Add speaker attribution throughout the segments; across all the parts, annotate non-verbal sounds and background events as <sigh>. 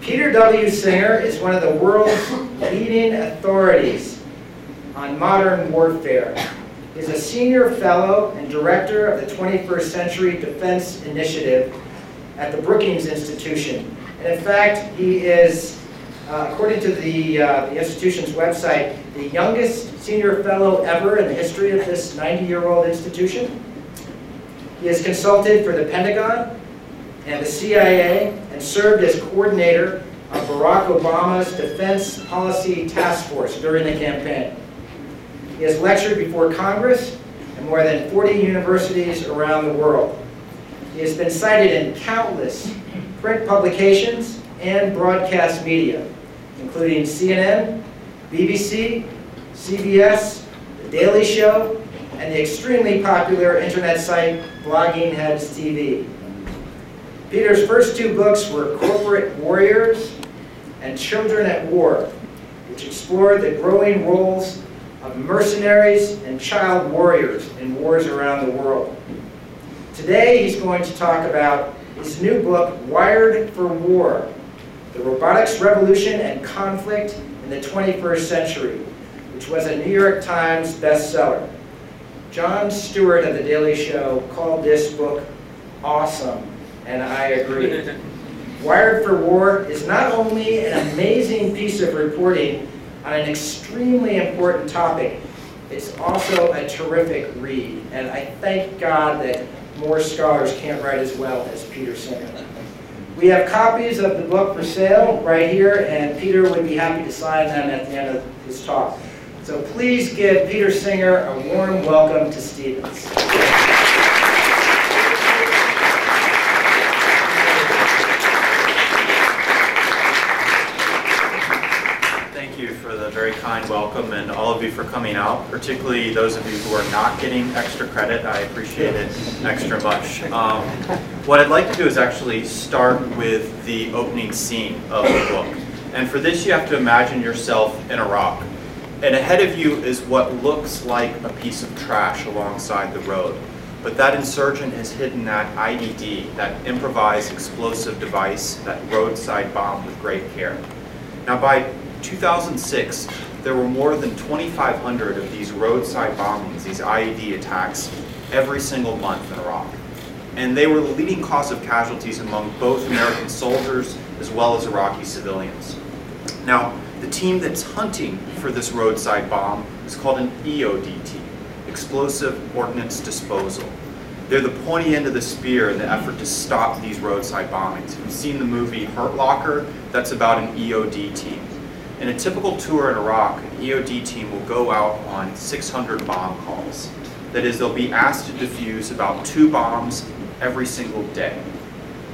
Speaker 1: Peter W. Singer is one of the world's leading authorities on modern warfare. He's a senior fellow and director of the 21st Century Defense Initiative at the Brookings Institution. And in fact, he is, uh, according to the, uh, the institution's website, the youngest senior fellow ever in the history of this 90-year-old institution. He has consulted for the Pentagon and the CIA and served as coordinator of Barack Obama's Defense Policy Task Force during the campaign. He has lectured before Congress and more than 40 universities around the world. He has been cited in countless print publications and broadcast media, including CNN, BBC, CBS, The Daily Show, and the extremely popular internet site Blogging Heads TV. Peter's first two books were Corporate Warriors and Children at War, which explored the growing roles of mercenaries and child warriors in wars around the world. Today he's going to talk about his new book, Wired for War, The Robotics Revolution and Conflict in the 21st Century, which was a New York Times bestseller. Jon Stewart of The Daily Show called this book awesome, and I agree. Wired for War is not only an amazing piece of reporting on an extremely important topic, it's also a terrific read. And I thank God that more scholars can't write as well as Peter Singer. We have copies of the book for sale right here, and Peter would be happy to sign them at the end of his talk. So please give Peter Singer a warm welcome to Stevens.
Speaker 2: very kind welcome and all of you for coming out, particularly those of you who are not getting extra credit. I appreciate it extra much. Um, what I'd like to do is actually start with the opening scene of the book. And for this, you have to imagine yourself in Iraq. And ahead of you is what looks like a piece of trash alongside the road. But that insurgent has hidden that IED, that improvised explosive device, that roadside bomb with great care. Now by 2006, there were more than 2,500 of these roadside bombings, these IED attacks, every single month in Iraq. And they were the leading cause of casualties among both American soldiers as well as Iraqi civilians. Now, the team that's hunting for this roadside bomb is called an EOD team, Explosive Ordnance Disposal. They're the pointy end of the spear in the effort to stop these roadside bombings. If you've seen the movie Hurt Locker, that's about an EOD team. In a typical tour in Iraq, an EOD team will go out on 600 bomb calls. That is, they'll be asked to defuse about two bombs every single day.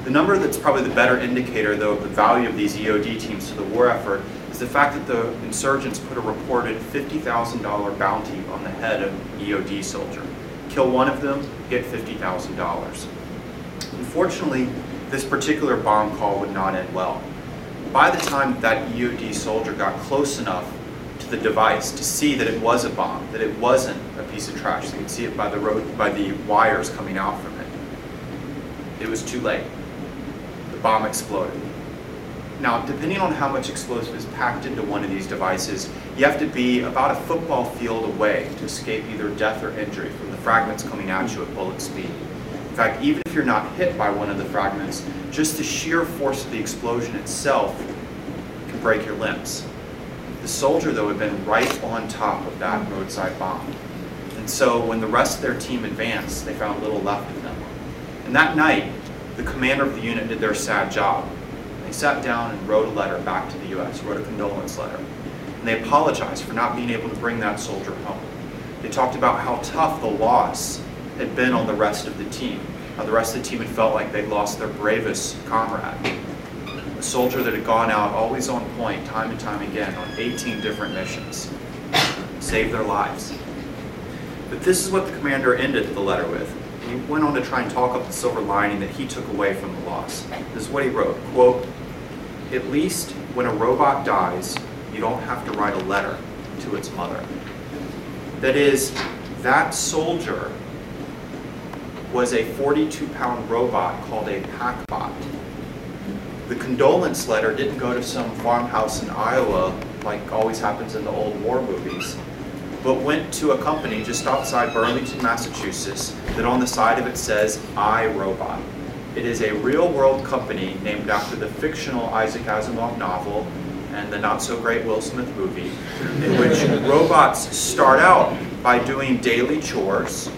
Speaker 2: The number that's probably the better indicator, though, of the value of these EOD teams to the war effort is the fact that the insurgents put a reported $50,000 bounty on the head of an EOD soldier. Kill one of them, get $50,000. Unfortunately, this particular bomb call would not end well by the time that EOD soldier got close enough to the device to see that it was a bomb, that it wasn't a piece of trash, they could see it by the road, by the wires coming out from it, it was too late. The bomb exploded. Now, depending on how much explosive is packed into one of these devices, you have to be about a football field away to escape either death or injury from the fragments coming at you at bullet speed. In fact, even if you're not hit by one of the fragments, just the sheer force of the explosion itself can break your limbs. The soldier, though, had been right on top of that roadside bomb. And so when the rest of their team advanced, they found little left of them. And that night, the commander of the unit did their sad job. They sat down and wrote a letter back to the U.S., wrote a condolence letter. And they apologized for not being able to bring that soldier home. They talked about how tough the loss had been on the rest of the team. Uh, the rest of the team had felt like they'd lost their bravest comrade. A soldier that had gone out always on point time and time again on 18 different missions. Saved their lives. But this is what the commander ended the letter with. He went on to try and talk up the silver lining that he took away from the loss. This is what he wrote, quote, at least when a robot dies, you don't have to write a letter to its mother. That is, that soldier was a 42 pound robot called a PackBot. The condolence letter didn't go to some farmhouse in Iowa, like always happens in the old war movies, but went to a company just outside Burlington, Massachusetts, that on the side of it says, iRobot. It is a real-world company named after the fictional Isaac Asimov novel and the not-so-great Will Smith movie, in which <laughs> robots start out by doing daily chores.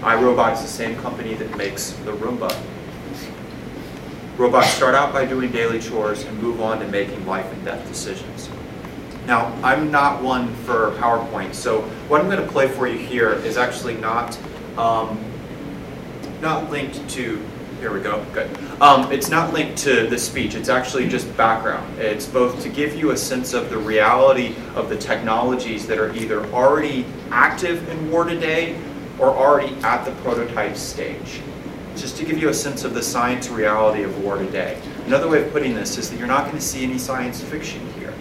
Speaker 2: iRobot is the same company that makes the Roomba. Robots start out by doing daily chores and move on to making life and death decisions. Now, I'm not one for PowerPoint, so what I'm going to play for you here is actually not um, not linked to here we go, good. Um, it's not linked to the speech, it's actually just background. It's both to give you a sense of the reality of the technologies that are either already active in war today or already at the prototype stage. Just to give you a sense of the science reality of war today. Another way of putting this is that you're not going to see any science fiction here.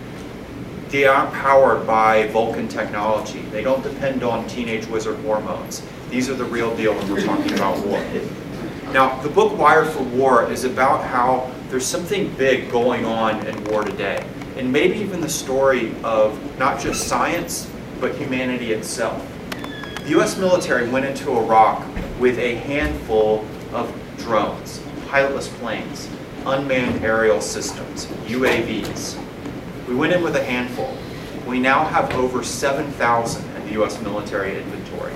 Speaker 2: They aren't powered by Vulcan technology. They don't depend on teenage wizard hormones. These are the real deal when we're talking about war. Now, the book Wired for War is about how there's something big going on in war today. And maybe even the story of not just science, but humanity itself. The US military went into Iraq with a handful of drones, pilotless planes, unmanned aerial systems, UAVs. We went in with a handful. We now have over 7,000 in the US military inventory.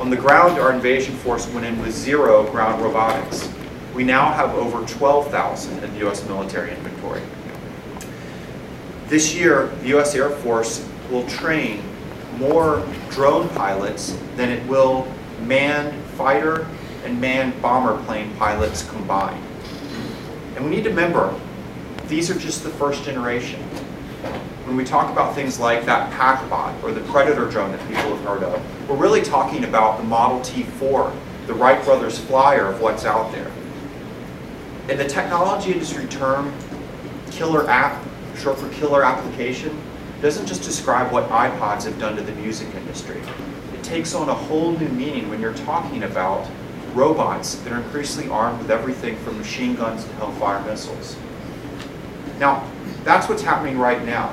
Speaker 2: On the ground, our invasion force went in with zero ground robotics. We now have over 12,000 in the U.S. military inventory. This year, the U.S. Air Force will train more drone pilots than it will manned fighter and manned bomber plane pilots combined. And we need to remember, these are just the first generation when we talk about things like that PackBot or the Predator drone that people have heard of, we're really talking about the Model T Ford, the Wright brothers flyer of what's out there. In the technology industry term, killer app, short for killer application, doesn't just describe what iPods have done to the music industry. It takes on a whole new meaning when you're talking about robots that are increasingly armed with everything from machine guns to Hellfire missiles. Now, that's what's happening right now.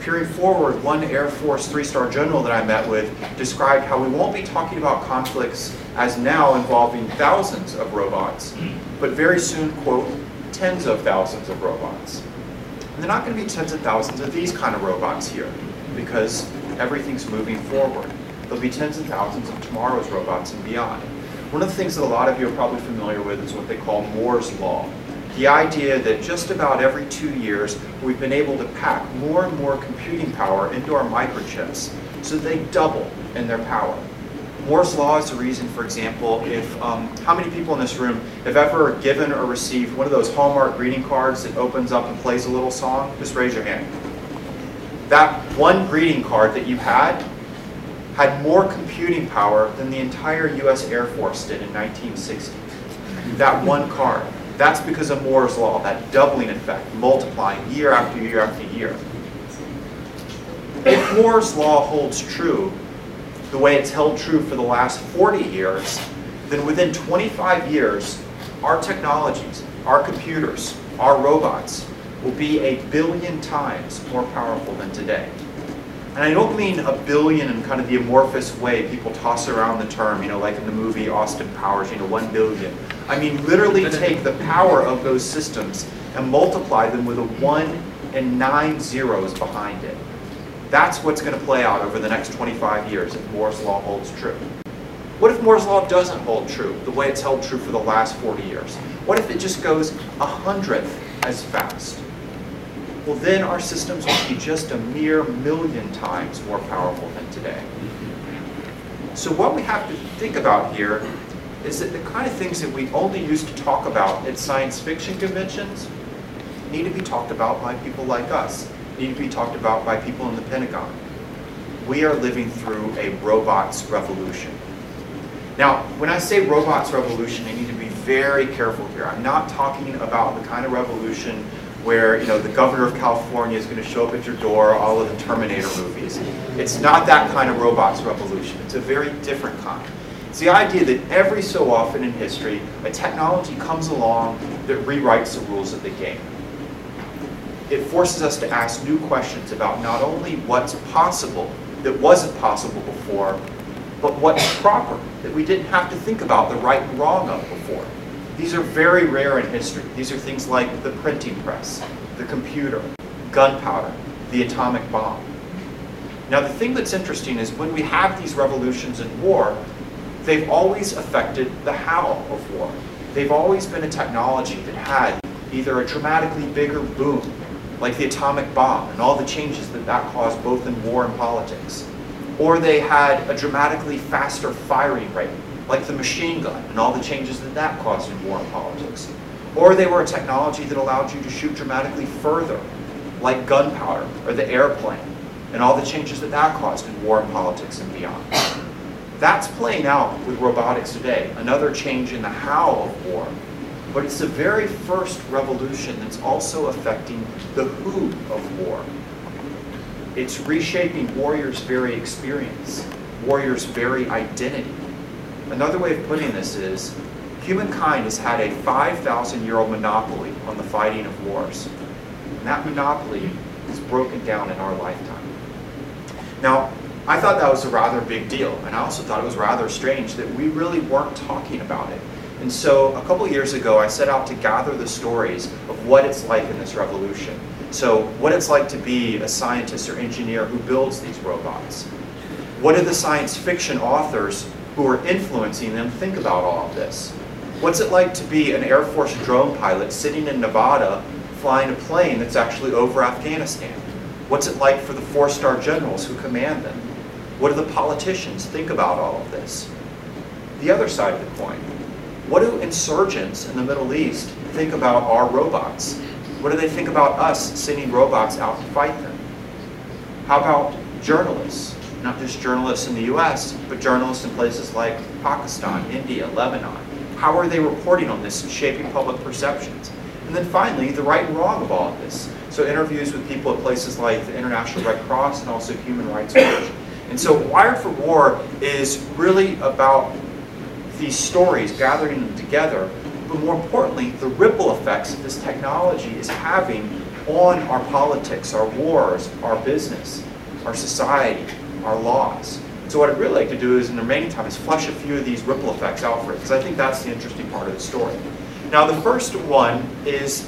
Speaker 2: Peering forward, one Air Force three-star general that I met with described how we won't be talking about conflicts as now involving thousands of robots, but very soon, quote, tens of thousands of robots. And they're not going to be tens of thousands of these kind of robots here, because everything's moving forward. There'll be tens of thousands of tomorrow's robots and beyond. One of the things that a lot of you are probably familiar with is what they call Moore's Law the idea that just about every two years we've been able to pack more and more computing power into our microchips so they double in their power. Moore's law is the reason, for example, if um, how many people in this room have ever given or received one of those Hallmark greeting cards that opens up and plays a little song? Just raise your hand. That one greeting card that you had had more computing power than the entire US Air Force did in 1960. That one card. That's because of Moore's law, that doubling effect, multiplying year after year after year. If Moore's law holds true, the way it's held true for the last 40 years, then within 25 years, our technologies, our computers, our robots will be a billion times more powerful than today. And I don't mean a billion in kind of the amorphous way people toss around the term, you know, like in the movie Austin Powers, you know, one billion. I mean, literally take the power of those systems and multiply them with a one and nine zeros behind it. That's what's going to play out over the next 25 years if Moore's Law holds true. What if Moore's Law doesn't hold true the way it's held true for the last 40 years? What if it just goes a hundredth as fast? well then our systems will be just a mere million times more powerful than today. So what we have to think about here is that the kind of things that we only used to talk about at science fiction conventions need to be talked about by people like us, need to be talked about by people in the Pentagon. We are living through a robots revolution. Now, when I say robots revolution, I need to be very careful here. I'm not talking about the kind of revolution where you know the governor of California is going to show up at your door, all of the Terminator movies. It's not that kind of robots revolution. It's a very different kind. It's the idea that every so often in history, a technology comes along that rewrites the rules of the game. It forces us to ask new questions about not only what's possible that wasn't possible before, but what's proper that we didn't have to think about the right and wrong of before. These are very rare in history. These are things like the printing press, the computer, gunpowder, the atomic bomb. Now the thing that's interesting is when we have these revolutions in war, they've always affected the how of war. They've always been a technology that had either a dramatically bigger boom, like the atomic bomb and all the changes that that caused both in war and politics, or they had a dramatically faster firing rate, like the machine gun and all the changes that that caused in war and politics. Or they were a technology that allowed you to shoot dramatically further, like gunpowder or the airplane, and all the changes that that caused in war and politics and beyond. That's playing out with robotics today, another change in the how of war. But it's the very first revolution that's also affecting the who of war. It's reshaping warriors' very experience, warriors' very identity. Another way of putting this is, humankind has had a 5,000 year old monopoly on the fighting of wars. And that monopoly is broken down in our lifetime. Now, I thought that was a rather big deal, and I also thought it was rather strange that we really weren't talking about it. And so a couple years ago, I set out to gather the stories of what it's like in this revolution. So what it's like to be a scientist or engineer who builds these robots. What do the science fiction authors who are influencing them think about all of this? What's it like to be an Air Force drone pilot sitting in Nevada flying a plane that's actually over Afghanistan? What's it like for the four-star generals who command them? What do the politicians think about all of this? The other side of the coin, what do insurgents in the Middle East think about our robots? What do they think about us sending robots out to fight them? How about journalists? Not just journalists in the US, but journalists in places like Pakistan, India, Lebanon. How are they reporting on this and shaping public perceptions? And then finally, the right and wrong of all of this. So interviews with people at places like the International Red Cross and also Human Rights Watch. And so Wired for War is really about these stories, gathering them together, but more importantly, the ripple effects that this technology is having on our politics, our wars, our business, our society, our laws. So what I'd really like to do is, in the remaining time, is flush a few of these ripple effects out for it, because I think that's the interesting part of the story. Now, the first one is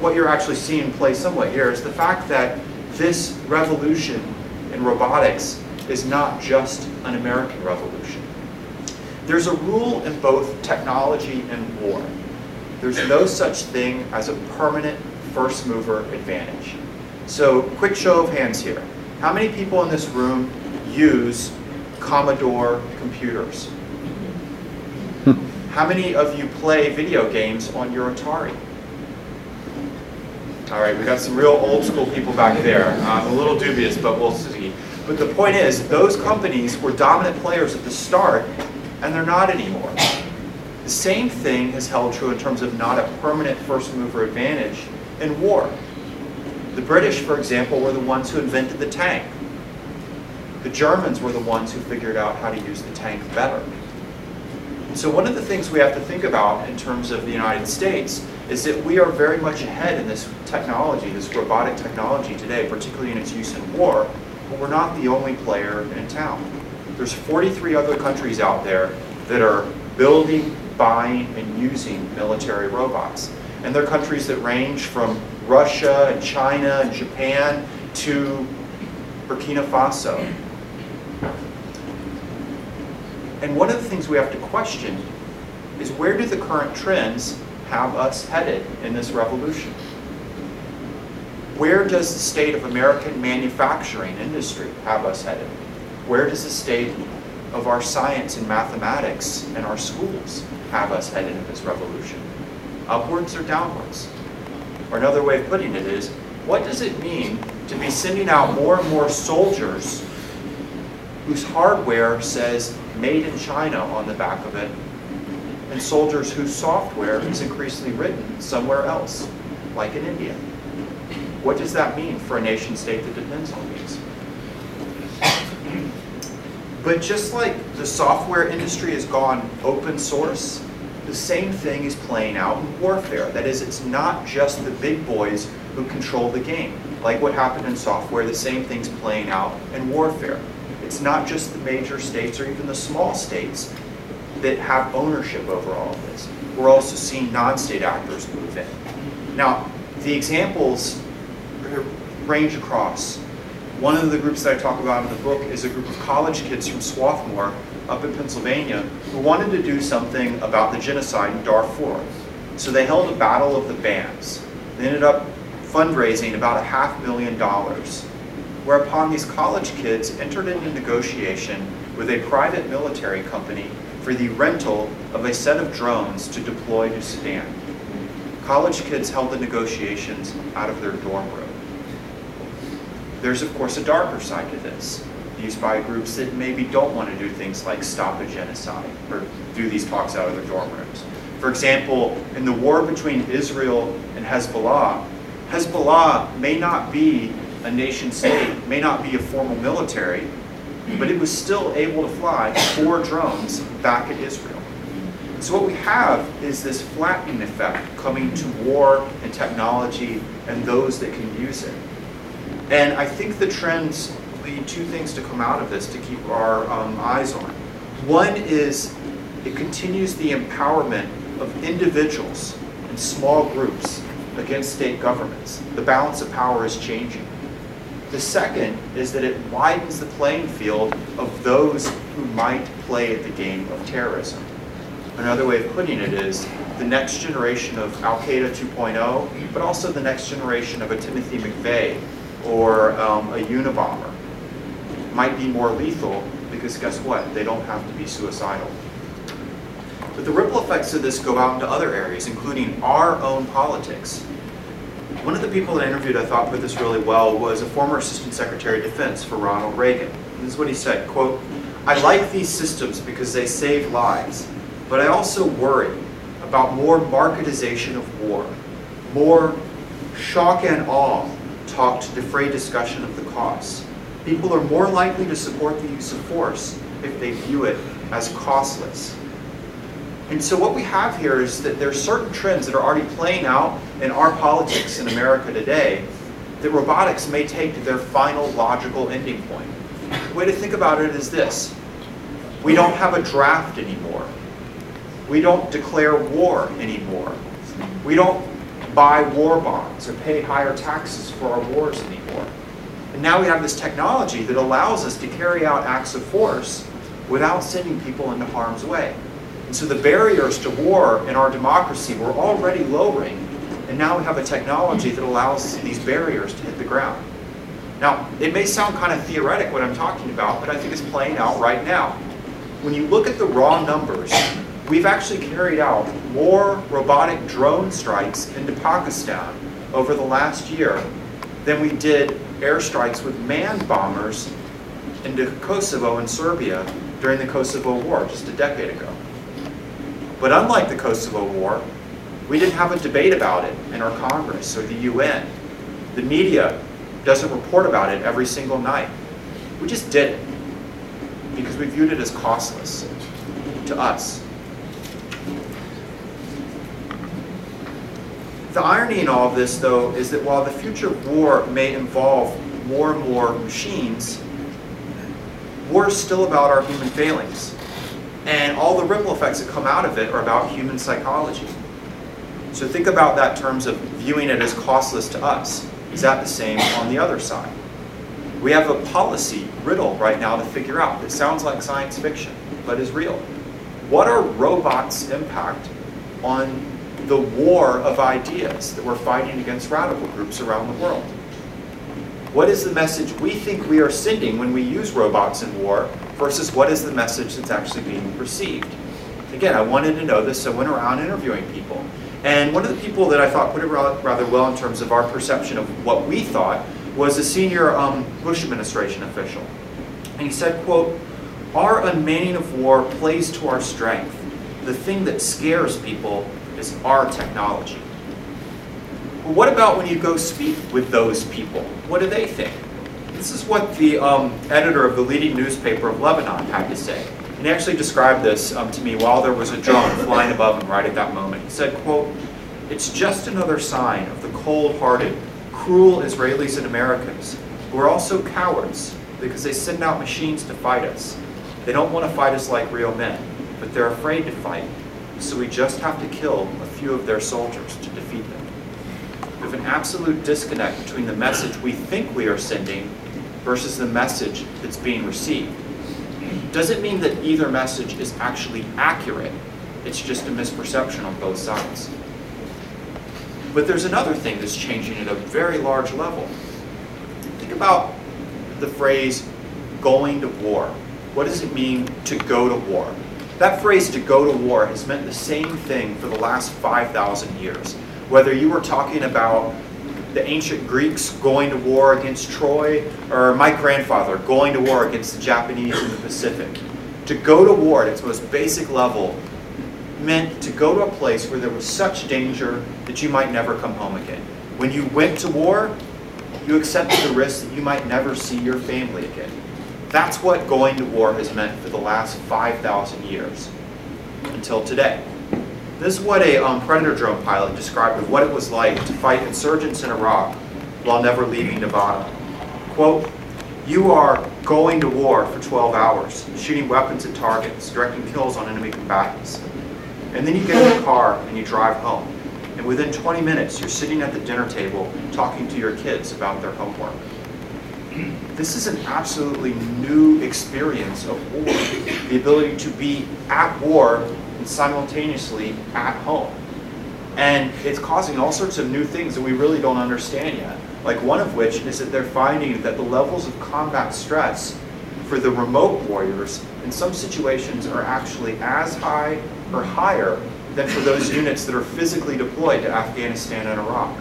Speaker 2: what you're actually seeing play somewhat here is the fact that this revolution in robotics is not just an American revolution. There's a rule in both technology and war. There's no such thing as a permanent first mover advantage. So quick show of hands here. How many people in this room use Commodore computers? How many of you play video games on your Atari? All right, we got some real old school people back there. I'm a little dubious, but we'll see. But the point is, those companies were dominant players at the start, and they're not anymore. The same thing has held true in terms of not a permanent first mover advantage in war. The British, for example, were the ones who invented the tank. The Germans were the ones who figured out how to use the tank better. So one of the things we have to think about in terms of the United States is that we are very much ahead in this technology, this robotic technology today, particularly in its use in war, but we're not the only player in town. There's 43 other countries out there that are building, buying, and using military robots. And they're countries that range from Russia and China and Japan to Burkina Faso. And one of the things we have to question is where do the current trends have us headed in this revolution? Where does the state of American manufacturing industry have us headed? Where does the state of our science and mathematics and our schools have us headed in this revolution? Upwards or downwards? Or another way of putting it is, what does it mean to be sending out more and more soldiers whose hardware says made in China on the back of it and soldiers whose software is increasingly written somewhere else, like in India. What does that mean for a nation state that depends on these? But just like the software industry has gone open source, the same thing is playing out in warfare. That is, it's not just the big boys who control the game. Like what happened in software, the same thing's playing out in warfare. It's not just the major states or even the small states that have ownership over all of this. We're also seeing non-state actors move in. Now, the examples range across. One of the groups that I talk about in the book is a group of college kids from Swarthmore up in Pennsylvania who wanted to do something about the genocide in Darfur. So they held a battle of the bands. They ended up fundraising about a half million dollars, whereupon these college kids entered into negotiation with a private military company for the rental of a set of drones to deploy to Sudan. College kids held the negotiations out of their dorm room. There's of course a darker side to this, used by groups that maybe don't want to do things like stop a genocide or do these talks out of their dorm rooms. For example, in the war between Israel and Hezbollah, Hezbollah may not be a nation state, may not be a formal military, but it was still able to fly four drones back at Israel. So what we have is this flattening effect coming to war and technology and those that can use it. And I think the trends lead two things to come out of this to keep our um, eyes on. One is it continues the empowerment of individuals and small groups against state governments. The balance of power is changing. The second is that it widens the playing field of those who might play at the game of terrorism. Another way of putting it is the next generation of Al-Qaeda 2.0, but also the next generation of a Timothy McVeigh or um, a Unabomber might be more lethal because guess what? They don't have to be suicidal. But the ripple effects of this go out into other areas, including our own politics. One of the people that I interviewed I thought put this really well was a former Assistant Secretary of Defense for Ronald Reagan. And this is what he said, quote, I like these systems because they save lives, but I also worry about more marketization of war, more shock and awe talk to defray discussion of the costs. People are more likely to support the use of force if they view it as costless. And so what we have here is that there are certain trends that are already playing out in our politics in America today that robotics may take to their final logical ending point. The way to think about it is this. We don't have a draft anymore. We don't declare war anymore. We don't buy war bonds or pay higher taxes for our wars anymore. And now we have this technology that allows us to carry out acts of force without sending people into harm's way. And so the barriers to war in our democracy were already lowering, and now we have a technology that allows these barriers to hit the ground. Now, it may sound kind of theoretic what I'm talking about, but I think it's playing out right now. When you look at the raw numbers, we've actually carried out more robotic drone strikes into Pakistan over the last year than we did airstrikes with manned bombers into Kosovo and Serbia during the Kosovo War just a decade ago. But unlike the Kosovo War, we didn't have a debate about it in our Congress or the UN. The media doesn't report about it every single night. We just did it because we viewed it as costless to us. The irony in all of this, though, is that while the future of war may involve more and more machines, war is still about our human failings. And all the ripple effects that come out of it are about human psychology. So think about that in terms of viewing it as costless to us. Is that the same on the other side? We have a policy riddle right now to figure out that sounds like science fiction, but is real. What are robots' impact on the war of ideas that we're fighting against radical groups around the world. What is the message we think we are sending when we use robots in war versus what is the message that's actually being received? Again, I wanted to know this, so I went around interviewing people. And one of the people that I thought put it rather well in terms of our perception of what we thought was a senior um, Bush administration official. And he said, quote, our unmanning of war plays to our strength. The thing that scares people is our technology. Well, what about when you go speak with those people? What do they think? This is what the um, editor of the leading newspaper of Lebanon had to say. And he actually described this um, to me while there was a drone <laughs> flying above him right at that moment. He said, quote, it's just another sign of the cold-hearted, cruel Israelis and Americans who are also cowards because they send out machines to fight us. They don't want to fight us like real men, but they're afraid to fight. So we just have to kill a few of their soldiers to defeat them. We have an absolute disconnect between the message we think we are sending versus the message that's being received. Doesn't mean that either message is actually accurate. It's just a misperception on both sides. But there's another thing that's changing at a very large level. Think about the phrase going to war. What does it mean to go to war? That phrase to go to war has meant the same thing for the last 5,000 years. Whether you were talking about the ancient Greeks going to war against Troy, or my grandfather going to war against the Japanese in the Pacific. To go to war at its most basic level meant to go to a place where there was such danger that you might never come home again. When you went to war, you accepted the risk that you might never see your family again. That's what going to war has meant for the last 5,000 years, until today. This is what a um, Predator drone pilot described of what it was like to fight insurgents in Iraq while never leaving Nevada. Quote, you are going to war for 12 hours, shooting weapons at targets, directing kills on enemy combatants. And then you get in the car and you drive home. And within 20 minutes, you're sitting at the dinner table talking to your kids about their homework. This is an absolutely new experience of war. The ability to be at war and simultaneously at home. And it's causing all sorts of new things that we really don't understand yet. Like one of which is that they're finding that the levels of combat stress for the remote warriors in some situations are actually as high or higher than for those units that are physically deployed to Afghanistan and Iraq.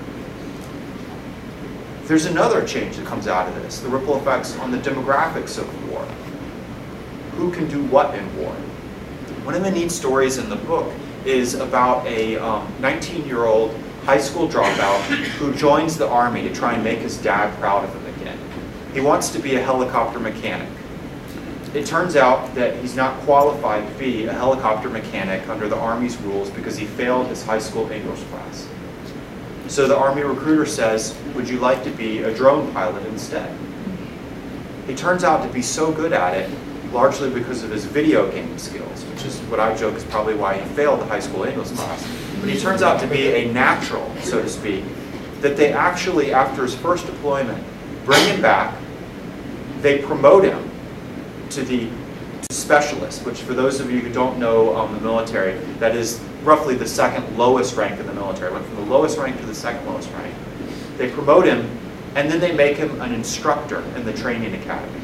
Speaker 2: There's another change that comes out of this, the ripple effects on the demographics of war. Who can do what in war? One of the neat stories in the book is about a 19-year-old um, high school dropout who joins the Army to try and make his dad proud of him again. He wants to be a helicopter mechanic. It turns out that he's not qualified to be a helicopter mechanic under the Army's rules because he failed his high school English class. So the Army recruiter says, would you like to be a drone pilot instead? He turns out to be so good at it, largely because of his video game skills, which is what I joke is probably why he failed the high school English class. But he turns out to be a natural, so to speak, that they actually, after his first deployment, bring him back, they promote him to the specialist, which for those of you who don't know um, the military, that is roughly the second lowest rank in the military, went from the lowest rank to the second lowest rank. They promote him, and then they make him an instructor in the training academy.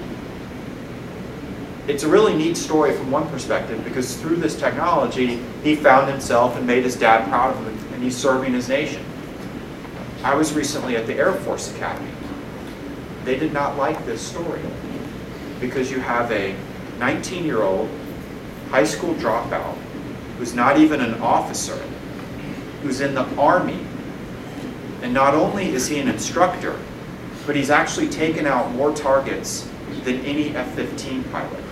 Speaker 2: It's a really neat story from one perspective because through this technology, he found himself and made his dad proud of him, and he's serving his nation. I was recently at the Air Force Academy. They did not like this story because you have a 19-year-old high school dropout who's not even an officer, who's in the Army. And not only is he an instructor, but he's actually taken out more targets than any F-15 pilot.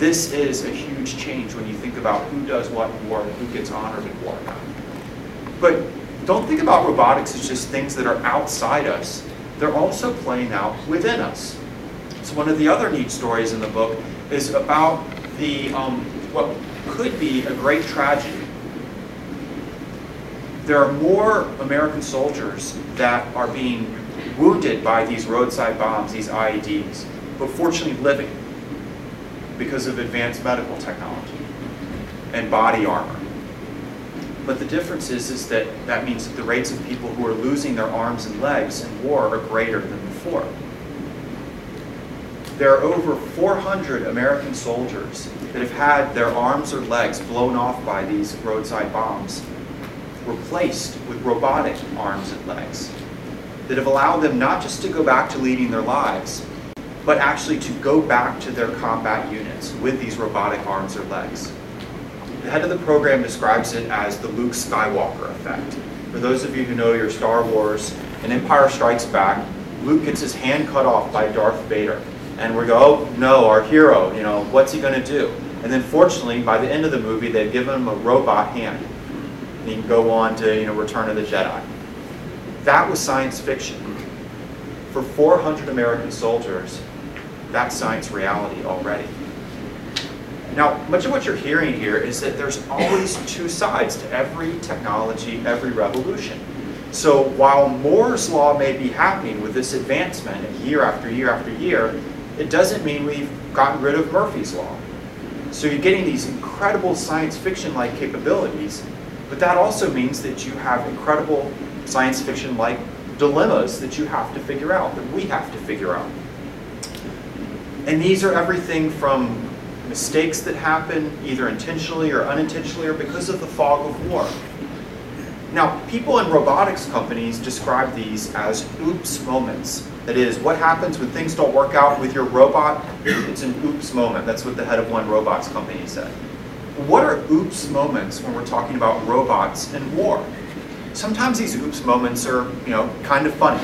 Speaker 2: This is a huge change when you think about who does what in war and who gets honored in war. But don't think about robotics as just things that are outside us. They're also playing out within us. So one of the other neat stories in the book is about the um, what could be a great tragedy. There are more American soldiers that are being wounded by these roadside bombs, these IEDs, but fortunately living because of advanced medical technology and body armor. But the difference is, is that that means that the rates of people who are losing their arms and legs in war are greater than before. There are over 400 American soldiers that have had their arms or legs blown off by these roadside bombs replaced with robotic arms and legs that have allowed them not just to go back to leading their lives, but actually to go back to their combat units with these robotic arms or legs. The head of the program describes it as the Luke Skywalker effect. For those of you who know your Star Wars and Empire Strikes Back, Luke gets his hand cut off by Darth Vader. And we go, oh no, our hero, you know, what's he going to do? And then fortunately, by the end of the movie, they've given him a robot hand. And he can go on to, you know, Return of the Jedi. That was science fiction. For 400 American soldiers, that's science reality already. Now, much of what you're hearing here is that there's always two sides to every technology, every revolution. So while Moore's law may be happening with this advancement year after year after year, it doesn't mean we've gotten rid of Murphy's law. So you're getting these incredible science fiction-like capabilities, but that also means that you have incredible science fiction-like dilemmas that you have to figure out, that we have to figure out. And these are everything from mistakes that happen either intentionally or unintentionally or because of the fog of war. Now, people in robotics companies describe these as oops moments. That is, what happens when things don't work out with your robot? It's an oops moment. That's what the head of one robots company said. What are oops moments when we're talking about robots and war? Sometimes these oops moments are, you know, kind of funny.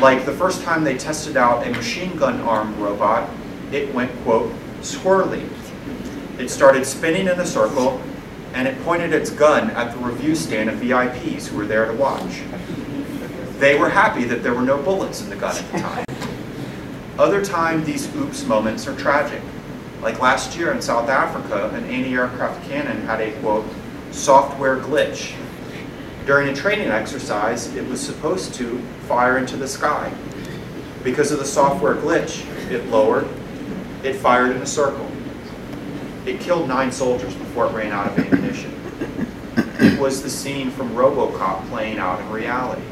Speaker 2: Like the first time they tested out a machine gun armed robot, it went, quote, swirly. It started spinning in a circle, and it pointed its gun at the review stand of VIPs who were there to watch. They were happy that there were no bullets in the gun at the time. Other times, these oops moments are tragic. Like last year in South Africa, an anti-aircraft cannon had a, quote, software glitch. During a training exercise, it was supposed to fire into the sky. Because of the software glitch, it lowered, it fired in a circle. It killed nine soldiers before it ran out of ammunition. It was the scene from Robocop playing out in reality.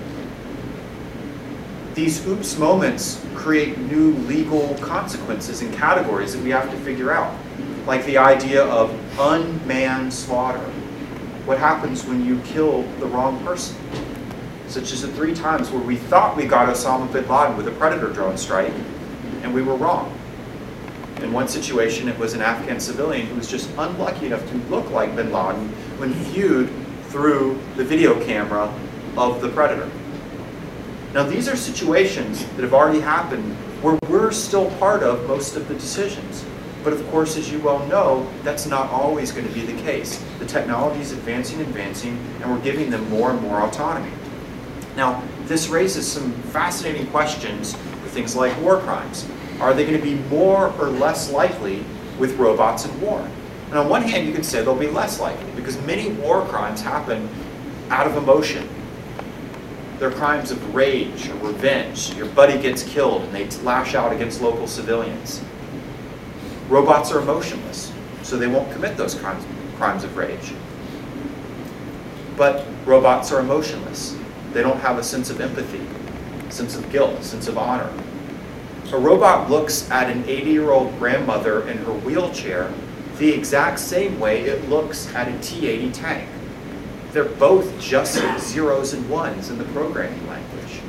Speaker 2: These oops moments create new legal consequences and categories that we have to figure out, like the idea of unmanned slaughter. What happens when you kill the wrong person? Such as the three times where we thought we got Osama bin Laden with a Predator drone strike, and we were wrong. In one situation, it was an Afghan civilian who was just unlucky enough to look like bin Laden when viewed through the video camera of the Predator. Now these are situations that have already happened where we're still part of most of the decisions. But of course, as you well know, that's not always going to be the case. The technology is advancing and advancing, and we're giving them more and more autonomy. Now, this raises some fascinating questions for things like war crimes. Are they going to be more or less likely with robots in war? And on one hand, you can say they'll be less likely because many war crimes happen out of emotion. They're crimes of rage or revenge. Your buddy gets killed and they lash out against local civilians. Robots are emotionless, so they won't commit those crimes, crimes of rage. But robots are emotionless. They don't have a sense of empathy, sense of guilt, sense of honor. A robot looks at an 80-year-old grandmother in her wheelchair the exact same way it looks at a T-80 tank. They're both just zeros and ones in the programming language.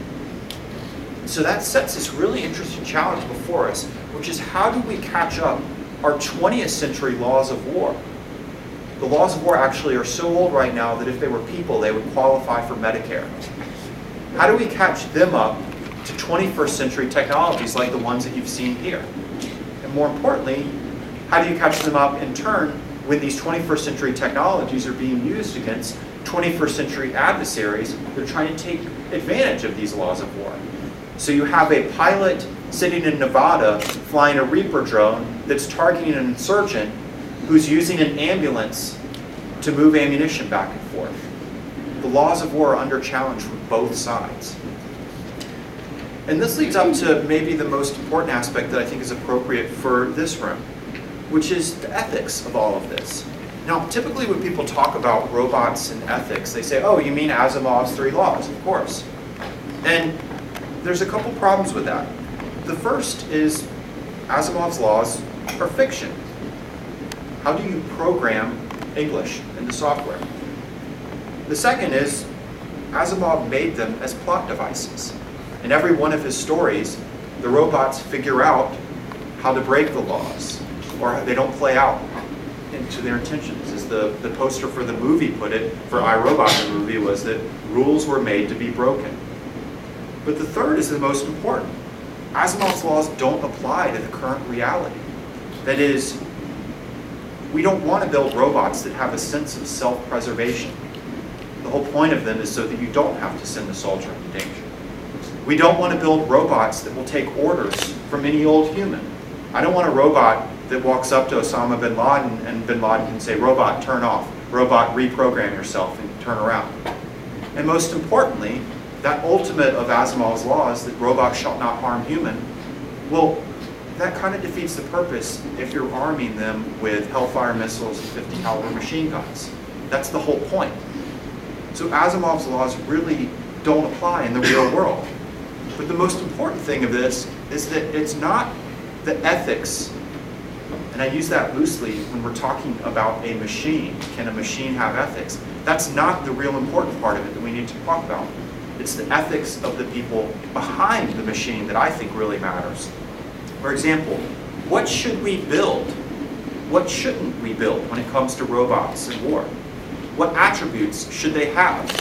Speaker 2: So that sets this really interesting challenge before us, which is how do we catch up our 20th century laws of war? The laws of war actually are so old right now that if they were people, they would qualify for Medicare. How do we catch them up to 21st century technologies like the ones that you've seen here? And more importantly, how do you catch them up in turn when these 21st century technologies are being used against 21st century adversaries that are trying to take advantage of these laws of war? So you have a pilot sitting in Nevada flying a Reaper drone that's targeting an insurgent who's using an ambulance to move ammunition back and forth. The laws of war are under challenge from both sides. And this leads up to maybe the most important aspect that I think is appropriate for this room, which is the ethics of all of this. Now, typically when people talk about robots and ethics, they say, oh, you mean Asimov's three laws, of course. And there's a couple problems with that. The first is Asimov's laws are fiction. How do you program English in the software? The second is Asimov made them as plot devices. In every one of his stories, the robots figure out how to break the laws, or they don't play out into their intentions. As the, the poster for the movie put it, for I, Robot the movie, was that rules were made to be broken. But the third is the most important. Asimov's laws don't apply to the current reality. That is, we don't want to build robots that have a sense of self-preservation. The whole point of them is so that you don't have to send the soldier into danger. We don't want to build robots that will take orders from any old human. I don't want a robot that walks up to Osama bin Laden and bin Laden can say, robot, turn off. Robot, reprogram yourself and turn around. And most importantly, that ultimate of Asimov's laws that robots shall not harm human, well, that kind of defeats the purpose if you're arming them with Hellfire missiles and 50 caliber machine guns. That's the whole point. So Asimov's laws really don't apply in the real <laughs> world. But the most important thing of this is that it's not the ethics, and I use that loosely when we're talking about a machine. Can a machine have ethics? That's not the real important part of it that we need to talk about. It's the ethics of the people behind the machine that I think really matters. For example, what should we build? What shouldn't we build when it comes to robots and war? What attributes should they have?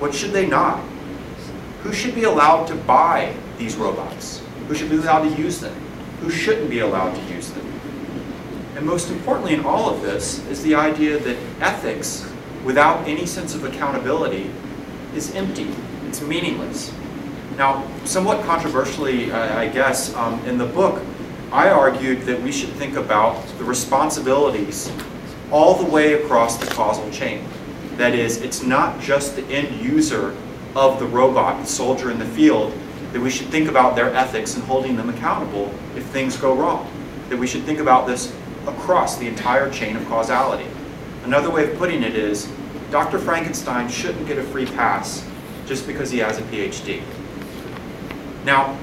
Speaker 2: What should they not? Who should be allowed to buy these robots? Who should be allowed to use them? Who shouldn't be allowed to use them? And most importantly in all of this is the idea that ethics, without any sense of accountability, is empty. It's meaningless. Now, somewhat controversially, I guess, um, in the book, I argued that we should think about the responsibilities all the way across the causal chain. That is, it's not just the end user of the robot, the soldier in the field, that we should think about their ethics and holding them accountable if things go wrong. That we should think about this across the entire chain of causality. Another way of putting it is, Dr. Frankenstein shouldn't get a free pass just because he has a PhD. Now,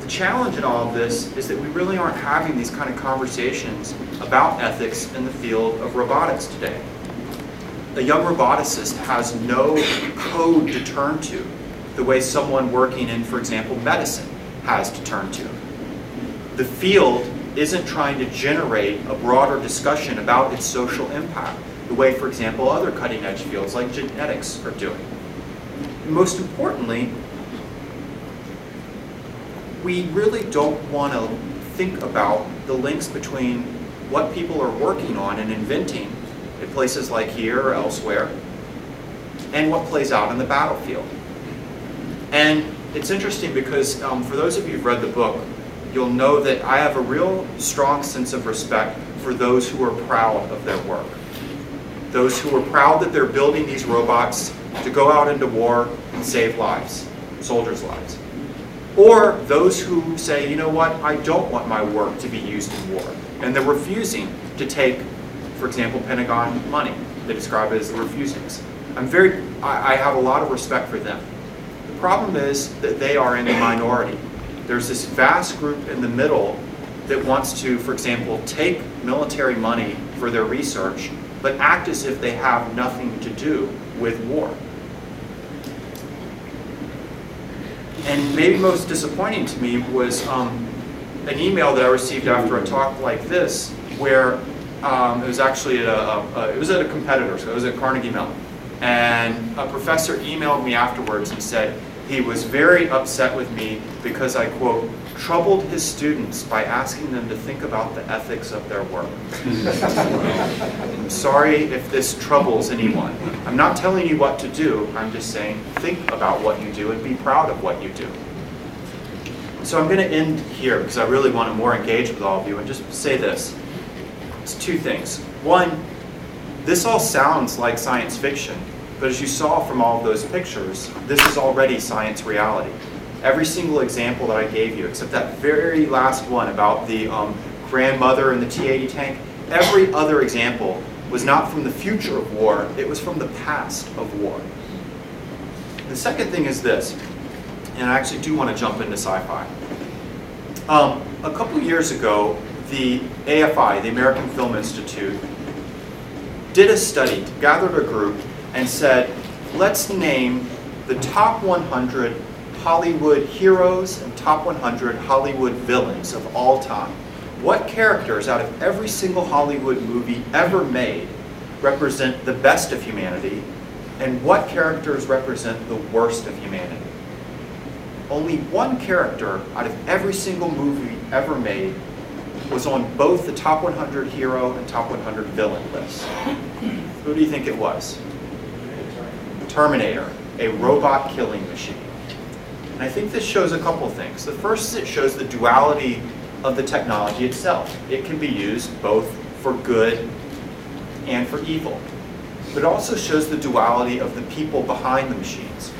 Speaker 2: the challenge in all of this is that we really aren't having these kind of conversations about ethics in the field of robotics today a young roboticist has no code to turn to the way someone working in, for example, medicine has to turn to. The field isn't trying to generate a broader discussion about its social impact, the way, for example, other cutting edge fields like genetics are doing. And most importantly, we really don't want to think about the links between what people are working on and inventing at places like here or elsewhere, and what plays out in the battlefield. And it's interesting because um, for those of you who've read the book, you'll know that I have a real strong sense of respect for those who are proud of their work. Those who are proud that they're building these robots to go out into war and save lives, soldiers' lives. Or those who say, you know what, I don't want my work to be used in war. And they're refusing to take for example, Pentagon money. They describe it as the refuseniks. I'm very, I, I have a lot of respect for them. The problem is that they are in a minority. There's this vast group in the middle that wants to, for example, take military money for their research, but act as if they have nothing to do with war. And maybe most disappointing to me was um, an email that I received after a talk like this, where um, it was actually at a, a, it was at a competitor, so it was at Carnegie Mellon. And a professor emailed me afterwards and said he was very upset with me because I, quote, troubled his students by asking them to think about the ethics of their work. <laughs> I'm sorry if this troubles anyone. I'm not telling you what to do, I'm just saying think about what you do and be proud of what you do. So I'm going to end here because I really want to more engage with all of you and just say this. It's two things. One, this all sounds like science fiction, but as you saw from all of those pictures, this is already science reality. Every single example that I gave you, except that very last one about the um, grandmother and the T-80 tank, every other example was not from the future of war, it was from the past of war. The second thing is this, and I actually do want to jump into sci-fi. Um, a couple years ago, the AFI, the American Film Institute, did a study, gathered a group, and said, let's name the top 100 Hollywood heroes and top 100 Hollywood villains of all time. What characters out of every single Hollywood movie ever made represent the best of humanity, and what characters represent the worst of humanity? only one character out of every single movie ever made was on both the top 100 hero and top 100 villain lists. Who do you think it was? Terminator, a robot killing machine. And I think this shows a couple things. The first is it shows the duality of the technology itself. It can be used both for good and for evil. But it also shows the duality of the people behind the machines.